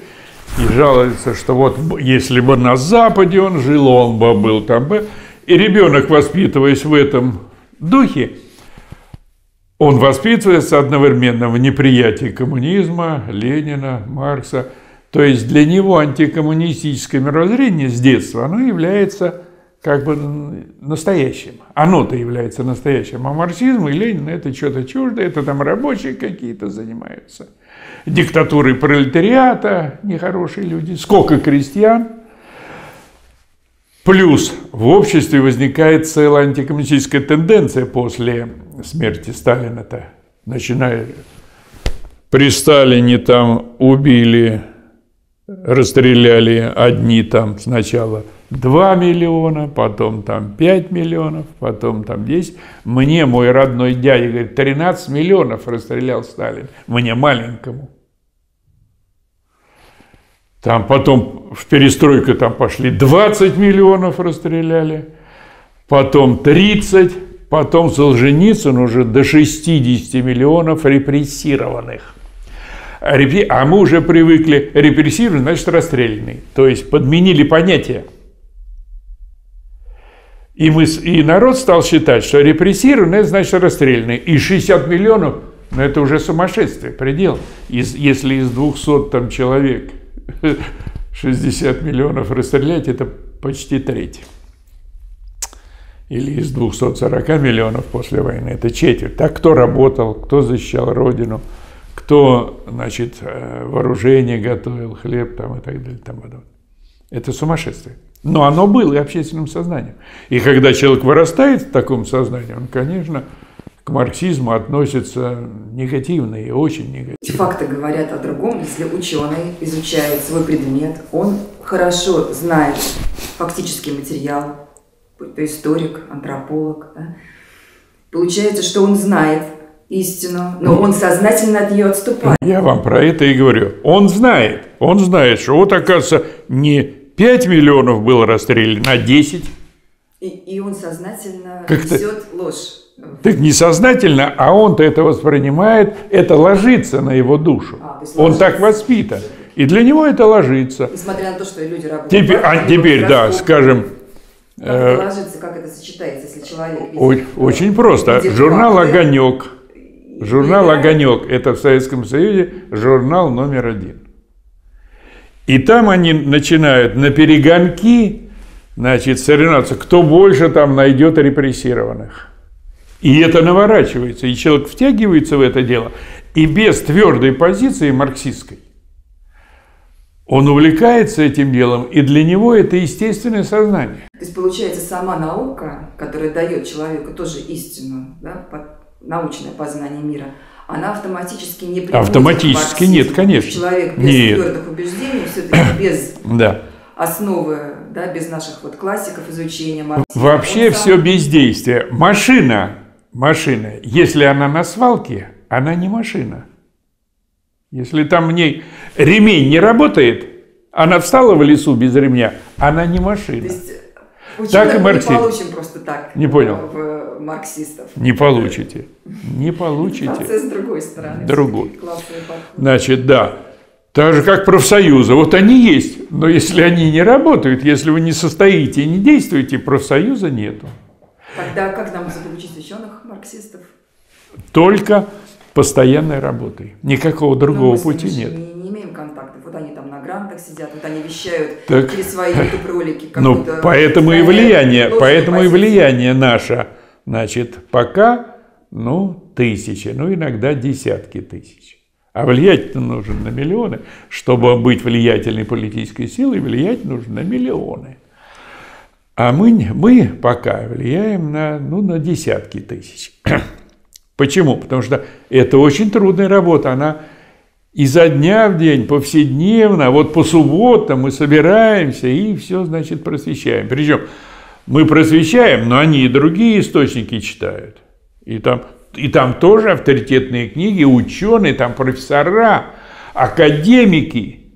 и жалуется, что вот если бы на Западе он жил, он бы был там бы, и ребенок, воспитываясь в этом духе, он воспитывается одновременно в неприятии коммунизма, Ленина, Маркса. То есть для него антикоммунистическое мировоззрение с детства, оно является как бы настоящим. Оно-то является настоящим. А марксизм и Ленин это что-то чуждое, это там рабочие какие-то занимаются. Диктатурой пролетариата, нехорошие люди. Сколько крестьян, Плюс в обществе возникает целая антикоммунистическая тенденция после смерти Сталина-то. Начиная при Сталине там убили, расстреляли одни там сначала 2 миллиона, потом там 5 миллионов, потом там 10. Мне мой родной дядя говорит, 13 миллионов расстрелял Сталин, мне маленькому. Там потом в перестройку там пошли 20 миллионов расстреляли, потом 30, потом Солженицын уже до 60 миллионов репрессированных. А мы уже привыкли репрессированный, значит расстрелянный. То есть подменили понятие. И, мы, и народ стал считать, что репрессированный значит расстрелянный. И 60 миллионов, ну это уже сумасшествие, предел. Из, если из 200 там, человек 60 миллионов расстрелять – это почти треть. Или из 240 миллионов после войны – это четверть. Так кто работал, кто защищал Родину, кто, значит, э, вооружение готовил, хлеб там и так далее. Там, это сумасшествие. Но оно было и общественным сознанием. И когда человек вырастает в таком сознании, он, конечно, к марксизму относятся негативно и очень негативно. Факты говорят о другом. Если ученый изучает свой предмет, он хорошо знает фактический материал, то историк, антрополог. Да? Получается, что он знает истину, но он сознательно от нее отступает. Я вам про это и говорю. Он знает, он знает, что вот, оказывается, не 5 миллионов было расстреляно, а 10. И, и он сознательно несет ложь. Так несознательно, а он-то это воспринимает, это ложится на его душу. А, он так воспитан. И для него это ложится. Несмотря на то, что люди работают. Теперь, а теперь, да, скажем. Как это э, ложится, как это сочетается, если человек видит, Очень, очень просто. Журнал. «Огонек». Журнал «Огонек» – это в Советском Союзе журнал номер один. И там они начинают на перегонки значит, соревноваться, кто больше там найдет репрессированных. И это наворачивается, и человек втягивается в это дело, и без твердой позиции марксистской он увлекается этим делом, и для него это естественное сознание. То есть, получается, сама наука, которая дает человеку тоже истину, да, научное познание мира, она автоматически не приводит Автоматически нет, конечно. Человек без нет. твердых убеждений, все-таки без да. основы, да, без наших вот классиков изучения. Марксизма, Вообще сам... все бездействие. Машина, машина, если она на свалке, она не машина. Если там в ней ремень не работает, она встала в лесу без ремня, она не машина. То есть так и марксизм. не получим просто так не понял. в марксистов. Не получите. Не получите. Процесс с другой стороны. Другой. Значит, да. Так же, как профсоюзы. Вот они есть, но если они не работают, если вы не состоите и не действуете, профсоюза нету. Тогда как нам заполучить ученых марксистов? Только постоянной работой. Никакого другого пути нет. Не, не имеем контактов. Вот они там на грантах сидят, вот они вещают так, через свои YouTube-ролики. Ну, поэтому и влияние, поэтому и влияние наше, значит, пока, ну, тысячи, ну, иногда десятки тысяч. А влиять нужно на миллионы. Чтобы быть влиятельной политической силой, влиять нужно на миллионы. А мы, мы пока влияем на, ну, на десятки тысяч. Почему? Потому что это очень трудная работа, она изо дня в день, повседневно, вот по субботам мы собираемся и все, значит, просвещаем. Причем мы просвещаем, но они и другие источники читают. И там, и там тоже авторитетные книги, ученые, там профессора, академики,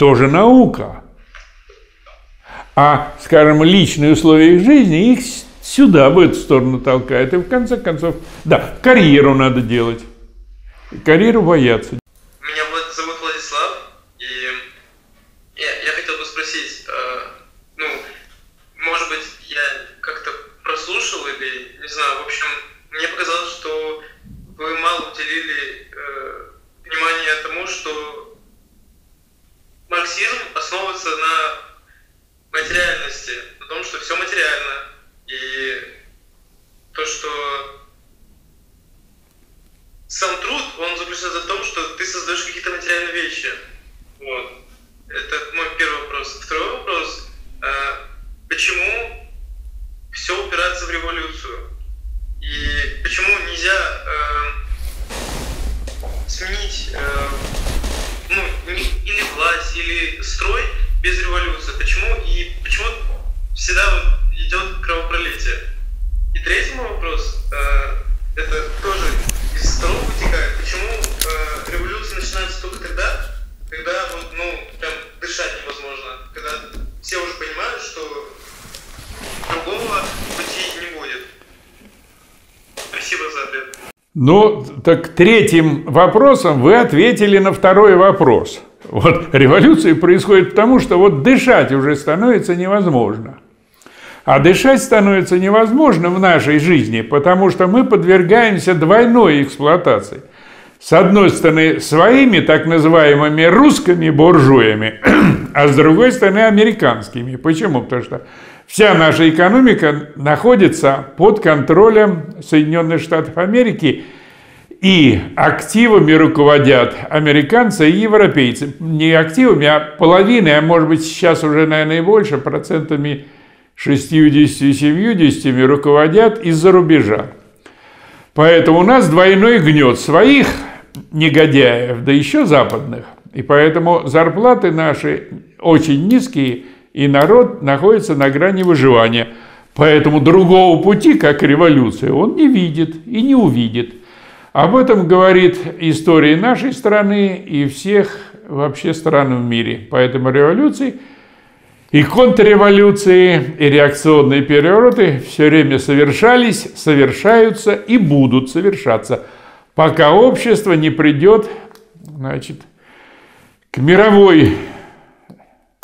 тоже наука. А, скажем, личные условия их жизни, их сюда, в эту сторону толкает. И в конце концов, да, карьеру надо делать. Карьеру бояться. Меня зовут Владислав, и я, я хотел бы спросить, э, ну, может быть, я как-то прослушал или, не знаю, в общем, мне показалось, что вы мало уделили э, внимания тому, что марксизм основывается на материальности, на том, что все материально, и то, что сам труд, он заключается в том, что ты создаешь какие-то материальные вещи. Вот. Это мой первый вопрос. Второй вопрос. А, почему все упирается в революцию? И почему нельзя э, сменить э, ну, или власть, или строй без революции? Почему и почему всегда вот идет кровопролитие. И третий мой вопрос, э, это тоже из второго вытекает. Почему э, революция начинается только тогда, когда вот, ну, прям дышать невозможно, когда все уже понимают, что другого пути не будет. Спасибо за ответ. Ну, так третьим вопросом вы ответили на второй вопрос. Вот революция происходит потому, что вот дышать уже становится невозможно. А дышать становится невозможно в нашей жизни, потому что мы подвергаемся двойной эксплуатации. С одной стороны, своими так называемыми русскими буржуями, а с другой стороны, американскими. Почему? Потому что вся наша экономика находится под контролем Соединенных Штатов Америки, и активами руководят американцы и европейцы. Не активами, а половиной, а может быть сейчас уже, наверное, и больше, процентами 60-70 руководят из-за рубежа. Поэтому у нас двойной гнет своих негодяев, да еще западных. И поэтому зарплаты наши очень низкие, и народ находится на грани выживания. Поэтому другого пути, как революция, он не видит и не увидит. Об этом говорит история нашей страны и всех вообще стран в мире. Поэтому революции – и контрреволюции, и реакционные перевороты все время совершались, совершаются и будут совершаться, пока общество не придет значит, к мировой,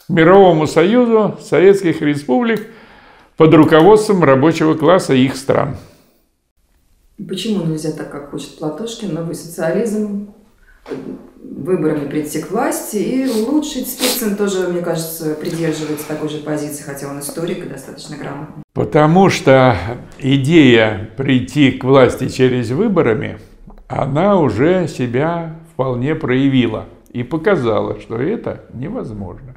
мировому союзу советских республик под руководством рабочего класса их стран. Почему нельзя так, как хочет Платошкин, новый социализм, выборами прийти к власти и улучшить. Спицын тоже, мне кажется, придерживается такой же позиции, хотя он историк и достаточно грамотный. Потому что идея прийти к власти через выборами, она уже себя вполне проявила и показала, что это невозможно.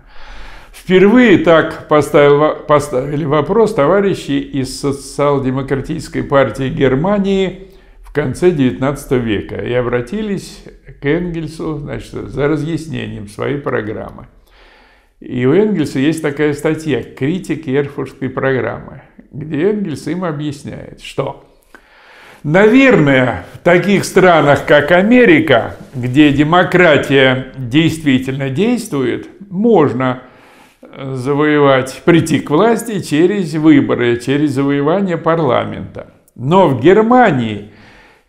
Впервые так поставил, поставили вопрос товарищи из социал-демократической партии Германии в конце XIX века и обратились к Энгельсу значит, за разъяснением своей программы. И у Энгельса есть такая статья «Критик Эрфуртской программы», где Энгельс им объясняет, что Наверное, в таких странах, как Америка, где демократия действительно действует, можно завоевать, прийти к власти через выборы, через завоевание парламента. Но в Германии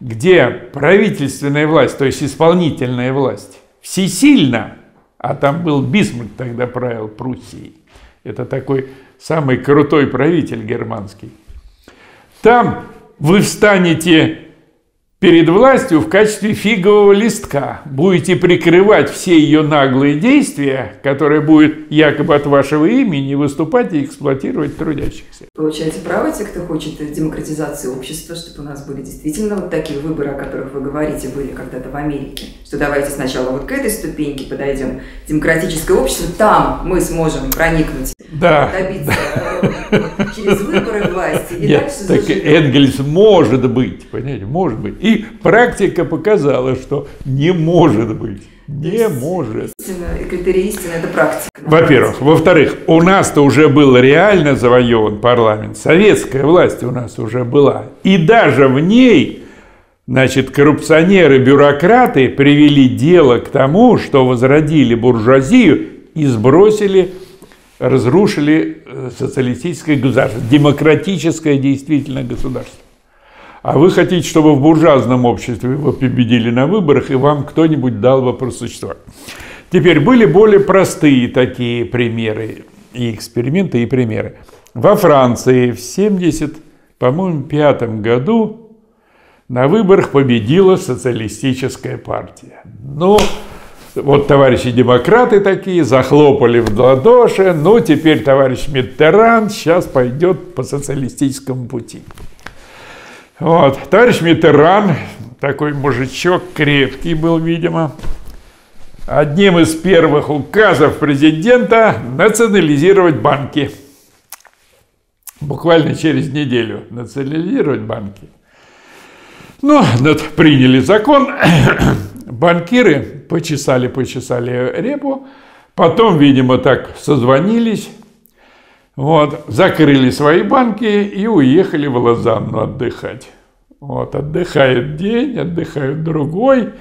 где правительственная власть, то есть исполнительная власть, всесильна, а там был Бисмарк тогда правил Пруссией, это такой самый крутой правитель германский, там вы встанете перед властью в качестве фигового листка. Будете прикрывать все ее наглые действия, которые будут якобы от вашего имени, выступать и эксплуатировать трудящихся. Получаете право те, кто хочет демократизации общества, чтобы у нас были действительно вот такие выборы, о которых вы говорите, были когда-то в Америке. Что давайте сначала вот к этой ступеньке подойдем, демократическое общество, там мы сможем проникнуть, да. добиться э, через выборы власти. И Нет, так Энгельс может быть, понимаете, может быть. И практика показала, что не может быть. Не может. Истина, критерий истины – это практика. Во-первых. Во-вторых, у нас-то уже был реально завоеван парламент. Советская власть у нас уже была. И даже в ней, значит, коррупционеры, бюрократы привели дело к тому, что возродили буржуазию и сбросили, разрушили э, социалистическое государство, демократическое действительно государство. А вы хотите, чтобы в буржуазном обществе вы победили на выборах, и вам кто-нибудь дал бы просуществовать. Теперь были более простые такие примеры, и эксперименты, и примеры. Во Франции в 70, по-моему, пятом году на выборах победила социалистическая партия. Ну, вот товарищи демократы такие захлопали в ладоши, ну теперь товарищ Миттеран сейчас пойдет по социалистическому пути. Вот. Товарищ Митеран, такой мужичок крепкий был, видимо, одним из первых указов президента национализировать банки. Буквально через неделю национализировать банки. Ну, приняли закон, банкиры почесали, почесали репу, потом, видимо, так созвонились, вот, закрыли свои банки и уехали в Лозанну отдыхать. Вот, отдыхает день, отдыхают другой,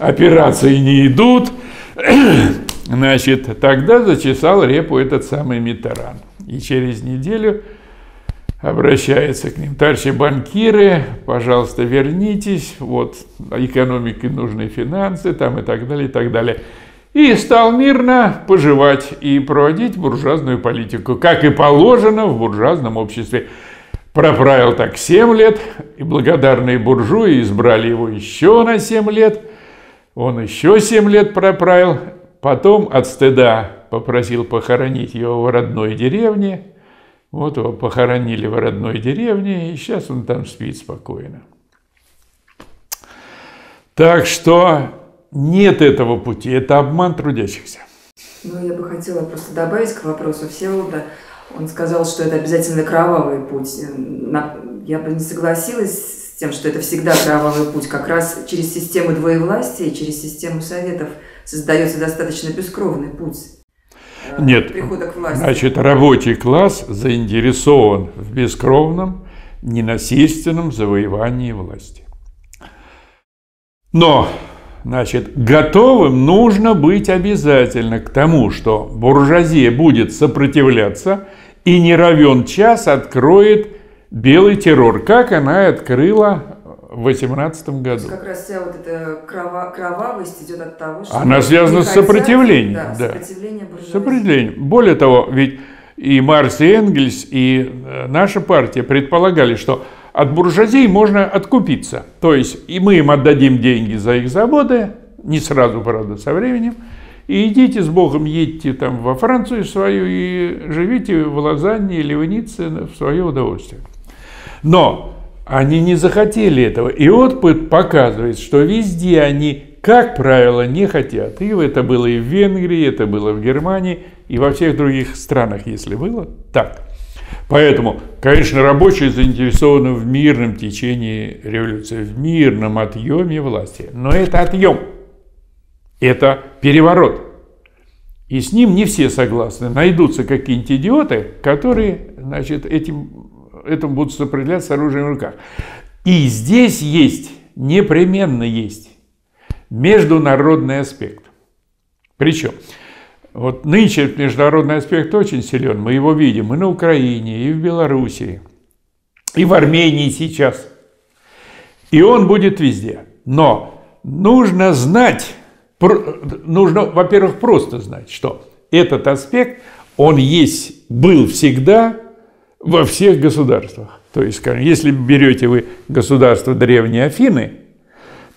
операции не идут. Значит, тогда зачесал репу этот самый Митеран. И через неделю обращается к ним, товарищи банкиры, пожалуйста, вернитесь, вот, экономике нужны финансы, там и так далее, и так далее и стал мирно поживать и проводить буржуазную политику, как и положено в буржуазном обществе. Проправил так 7 лет, и благодарные буржуи избрали его еще на 7 лет. Он еще 7 лет проправил, потом от стыда попросил похоронить его в родной деревне. Вот его похоронили в родной деревне, и сейчас он там спит спокойно. Так что нет этого пути, это обман трудящихся. Ну, я бы хотела просто добавить к вопросу Всеволода. Он сказал, что это обязательно кровавый путь. Я бы не согласилась с тем, что это всегда кровавый путь. Как раз через систему двоевластия, через систему советов создается достаточно бескровный путь. Э, Нет, прихода к власти. значит, рабочий класс заинтересован в бескровном, ненасильственном завоевании власти. Но Значит, готовым нужно быть обязательно к тому, что буржуазия будет сопротивляться и не равен час откроет белый террор, как она открыла в 18 году. Как раз вся вот эта крова, кровавость идет от того, что... Она связана с сопротивлением. Да, да. Сопротивление буржуазии. Сопротивление. Более того, ведь и Марс, и Энгельс, и э, наша партия предполагали, что от буржуазии можно откупиться. То есть и мы им отдадим деньги за их заводы, не сразу, правда, со временем, и идите с Богом, едьте там во Францию свою и живите в Лозанне или в Ницце в свое удовольствие. Но они не захотели этого. И опыт показывает, что везде они, как правило, не хотят. И это было и в Венгрии, это было в Германии, и во всех других странах, если было так. Поэтому, конечно, рабочие заинтересованы в мирном течении революции, в мирном отъеме власти. Но это отъем, это переворот. И с ним не все согласны. Найдутся какие-нибудь идиоты, которые значит, этим, этим будут сопротивляться с оружием в руках. И здесь есть, непременно есть, международный аспект. Причем, вот нынче международный аспект очень силен, мы его видим и на Украине, и в Белоруссии, и в Армении сейчас. И он будет везде. Но нужно знать, нужно, во-первых, просто знать, что этот аспект, он есть, был всегда во всех государствах. То есть, если берете вы государство Древней Афины,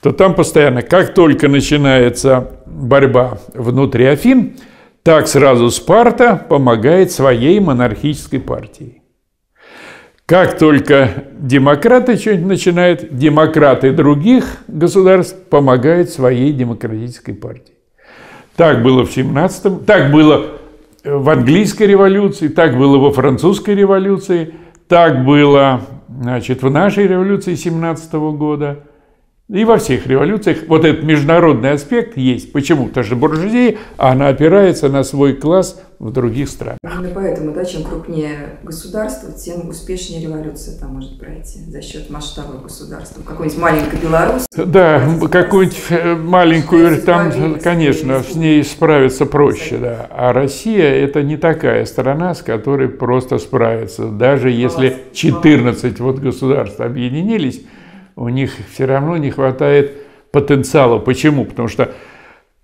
то там постоянно, как только начинается борьба внутри Афин, так сразу Спарта помогает своей монархической партии. Как только демократы что-нибудь начинают, демократы других государств помогают своей демократической партии. Так было в 17-м, так было в английской революции, так было во французской революции, так было значит, в нашей революции 17 -го года – и во всех революциях вот этот международный аспект есть. Почему? Потому что буржуазия, она опирается на свой класс в других странах. Именно поэтому, да, чем крупнее государство, тем успешнее революция там может пройти за счет масштаба государства. Какой-нибудь маленькой Беларусь. Да, какую-нибудь э, маленькую, там, конечно, с ней справиться проще, да. А Россия – это не такая страна, с которой просто справиться. Даже если 14 вот государств объединились, у них все равно не хватает потенциала. Почему? Потому что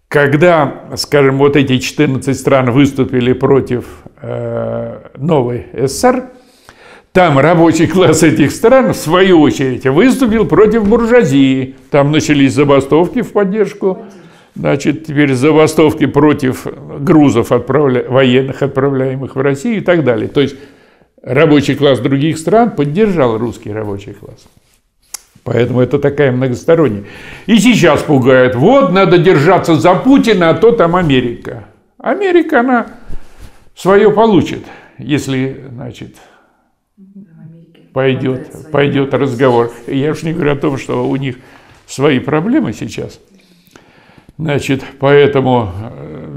когда, скажем, вот эти 14 стран выступили против э, новой СССР, там рабочий класс этих стран, в свою очередь, выступил против буржуазии. Там начались забастовки в поддержку. Значит, теперь забастовки против грузов отправля... военных, отправляемых в Россию и так далее. То есть рабочий класс других стран поддержал русский рабочий класс. Поэтому это такая многосторонняя. И сейчас пугает. Вот, надо держаться за Путина, а то там Америка. Америка, она свое получит, если, значит, пойдет, пойдет разговор. Я уж не говорю о том, что у них свои проблемы сейчас. Значит, поэтому э,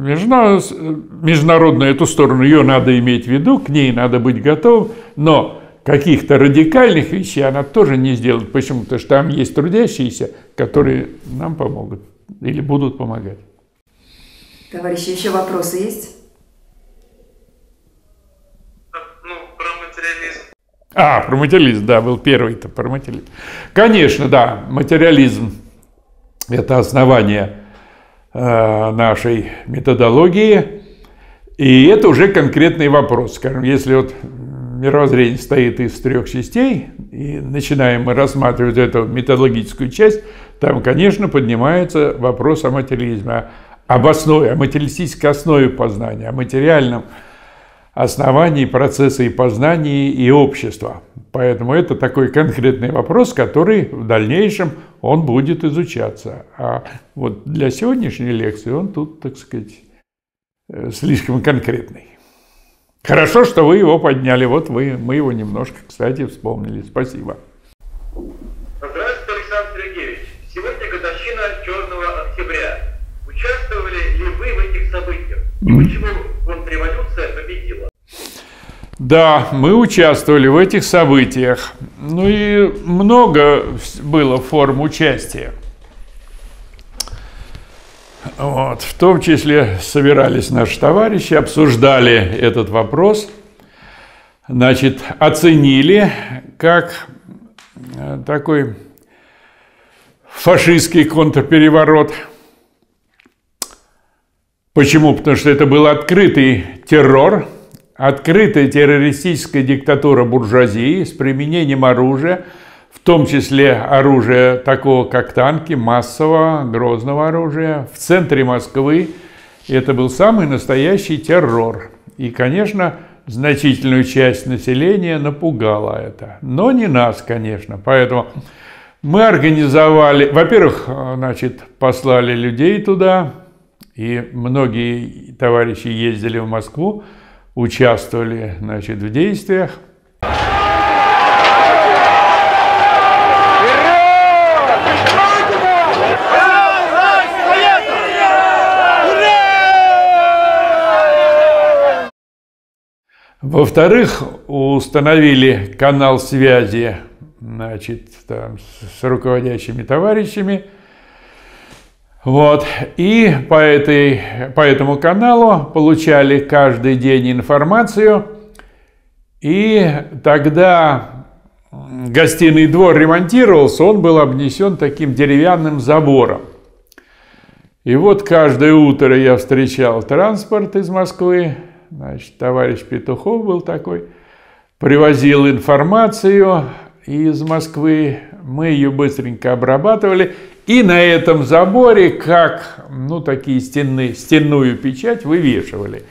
международную эту сторону, ее надо иметь в виду, к ней надо быть готовым, но каких-то радикальных вещей она тоже не сделает. Почему? Потому что там есть трудящиеся, которые нам помогут или будут помогать. Товарищи, еще вопросы есть? Ну, про материализм. А, про материализм, да, был первый-то про материализм. Конечно, да, материализм – это основание э, нашей методологии, и это уже конкретный вопрос. Скажем, если вот мировоззрение стоит из трех частей, и начинаем мы рассматривать эту методологическую часть, там, конечно, поднимается вопрос о материализме, об основе, о материалистической основе познания, о материальном основании процесса и познания и общества. Поэтому это такой конкретный вопрос, который в дальнейшем он будет изучаться. А вот для сегодняшней лекции он тут, так сказать, э, слишком конкретный. Хорошо, что вы его подняли. Вот вы, мы его немножко, кстати, вспомнили. Спасибо. Здравствуйте, Александр Сергеевич. Сегодня годовщина Черного Октября. Участвовали ли вы в этих событиях? И почему контрреволюция победила? Да, мы участвовали в этих событиях. Ну и много было форм участия. Вот. В том числе собирались наши товарищи, обсуждали этот вопрос, значит, оценили как э, такой фашистский контрпереворот. Почему? Потому что это был открытый террор, открытая террористическая диктатура буржуазии с применением оружия, том числе оружия такого, как танки, массового, грозного оружия. В центре Москвы это был самый настоящий террор. И, конечно, значительную часть населения напугало это. Но не нас, конечно. Поэтому мы организовали, во-первых, значит, послали людей туда, и многие товарищи ездили в Москву, участвовали, значит, в действиях. Во-вторых, установили канал связи значит, там, с руководящими товарищами. Вот. И по, этой, по этому каналу получали каждый день информацию. И тогда гостиный двор ремонтировался, он был обнесен таким деревянным забором. И вот каждое утро я встречал транспорт из Москвы, Значит, товарищ Петухов был такой, привозил информацию из Москвы, мы ее быстренько обрабатывали, и на этом заборе, как, ну, такие стены, стенную печать вывешивали.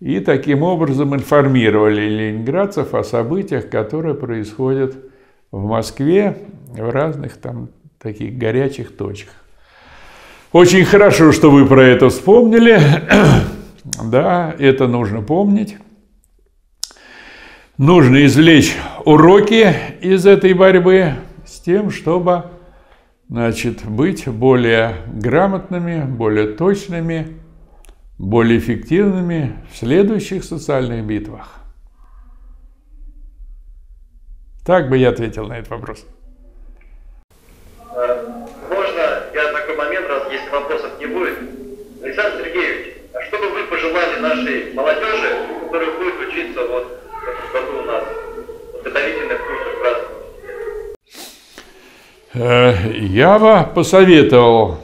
И таким образом информировали ленинградцев о событиях, которые происходят в Москве, в разных там таких горячих точках. Очень хорошо, что вы про это вспомнили. Да, это нужно помнить. Нужно извлечь уроки из этой борьбы с тем, чтобы значит, быть более грамотными, более точными, более эффективными в следующих социальных битвах. Так бы я ответил на этот вопрос. Можно я такой момент, раз если вопросов не будет? Александр Сергеевич, а что бы вы пожелали нашей молодежи, которая будет учиться вот в этом году у нас подготовительных курсах Красного э, Я бы посоветовал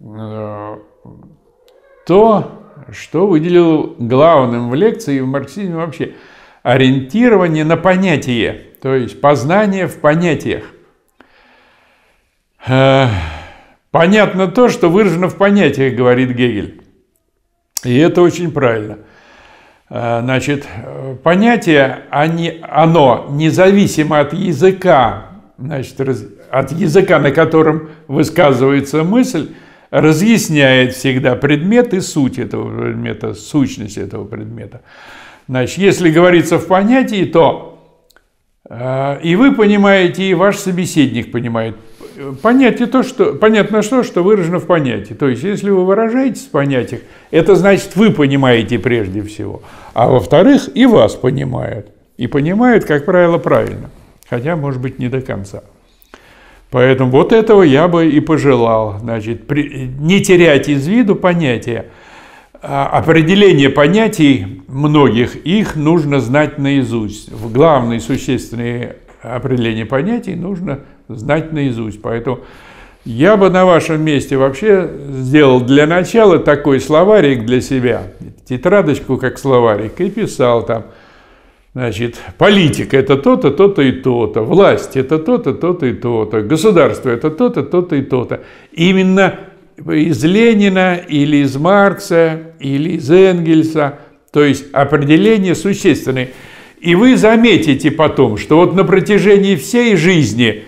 э, то, что выделил главным в лекции и в марксизме вообще. Ориентирование на понятие, то есть познание в понятиях. Э, понятно то, что выражено в понятиях, говорит Гегель. И это очень правильно. Э, значит, понятие, они, оно независимо от языка, значит, от языка, на котором высказывается мысль, разъясняет всегда предмет и суть этого предмета, сущность этого предмета. Значит, если говорится в понятии, то э, и вы понимаете, и ваш собеседник понимает понятие то, что, понятно что, что выражено в понятии. То есть, если вы выражаетесь в понятиях, это значит, вы понимаете прежде всего. А во-вторых, и вас понимают. И понимают, как правило, правильно. Хотя, может быть, не до конца. Поэтому вот этого я бы и пожелал. Значит, при, не терять из виду понятия. А определение понятий многих, их нужно знать наизусть. В главные существенные определения понятий нужно знать наизусть. Поэтому я бы на вашем месте вообще сделал для начала такой словарик для себя, тетрадочку как словарик, и писал там, значит, политика это то-то, то-то и то-то, власть это то-то, то-то и то-то, государство это то-то, то-то и то-то. Именно из Ленина или из Маркса или из Энгельса, то есть определение существенное. И вы заметите потом, что вот на протяжении всей жизни –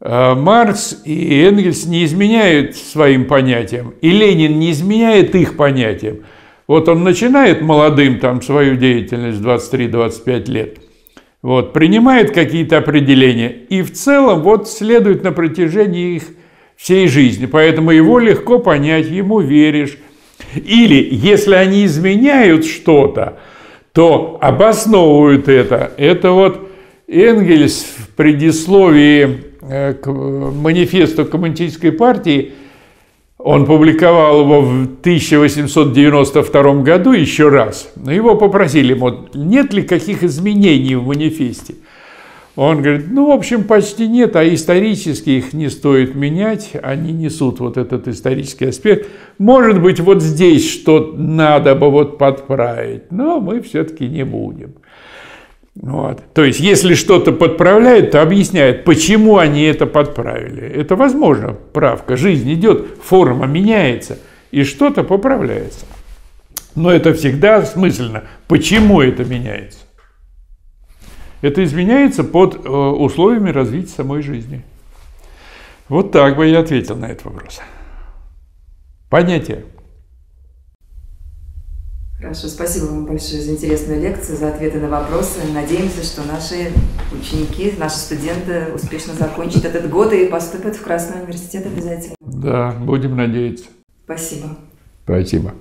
Маркс и Энгельс не изменяют своим понятиям, и Ленин не изменяет их понятиям. Вот он начинает молодым там свою деятельность 23-25 лет, вот, принимает какие-то определения, и в целом вот следует на протяжении их всей жизни. Поэтому его легко понять, ему веришь. Или если они изменяют что-то, то обосновывают это. Это вот Энгельс в предисловии Э, к манифесту коммунистической партии, он публиковал его в 1892 году еще раз, но его попросили, вот, нет ли каких изменений в манифесте. Он говорит, ну, в общем, почти нет, а исторически их не стоит менять, они несут вот этот исторический аспект. Может быть, вот здесь что надо бы вот подправить, но мы все-таки не будем. Вот. То есть, если что-то подправляют, то объясняют, почему они это подправили. Это возможно, правка. Жизнь идет, форма меняется, и что-то поправляется. Но это всегда смысленно. Почему это меняется? Это изменяется под э, условиями развития самой жизни. Вот так бы я ответил на этот вопрос. Понятие. Хорошо, спасибо вам большое за интересную лекцию, за ответы на вопросы. Надеемся, что наши ученики, наши студенты успешно закончат этот год и поступят в Красный университет обязательно. Да, будем надеяться. Спасибо. Спасибо.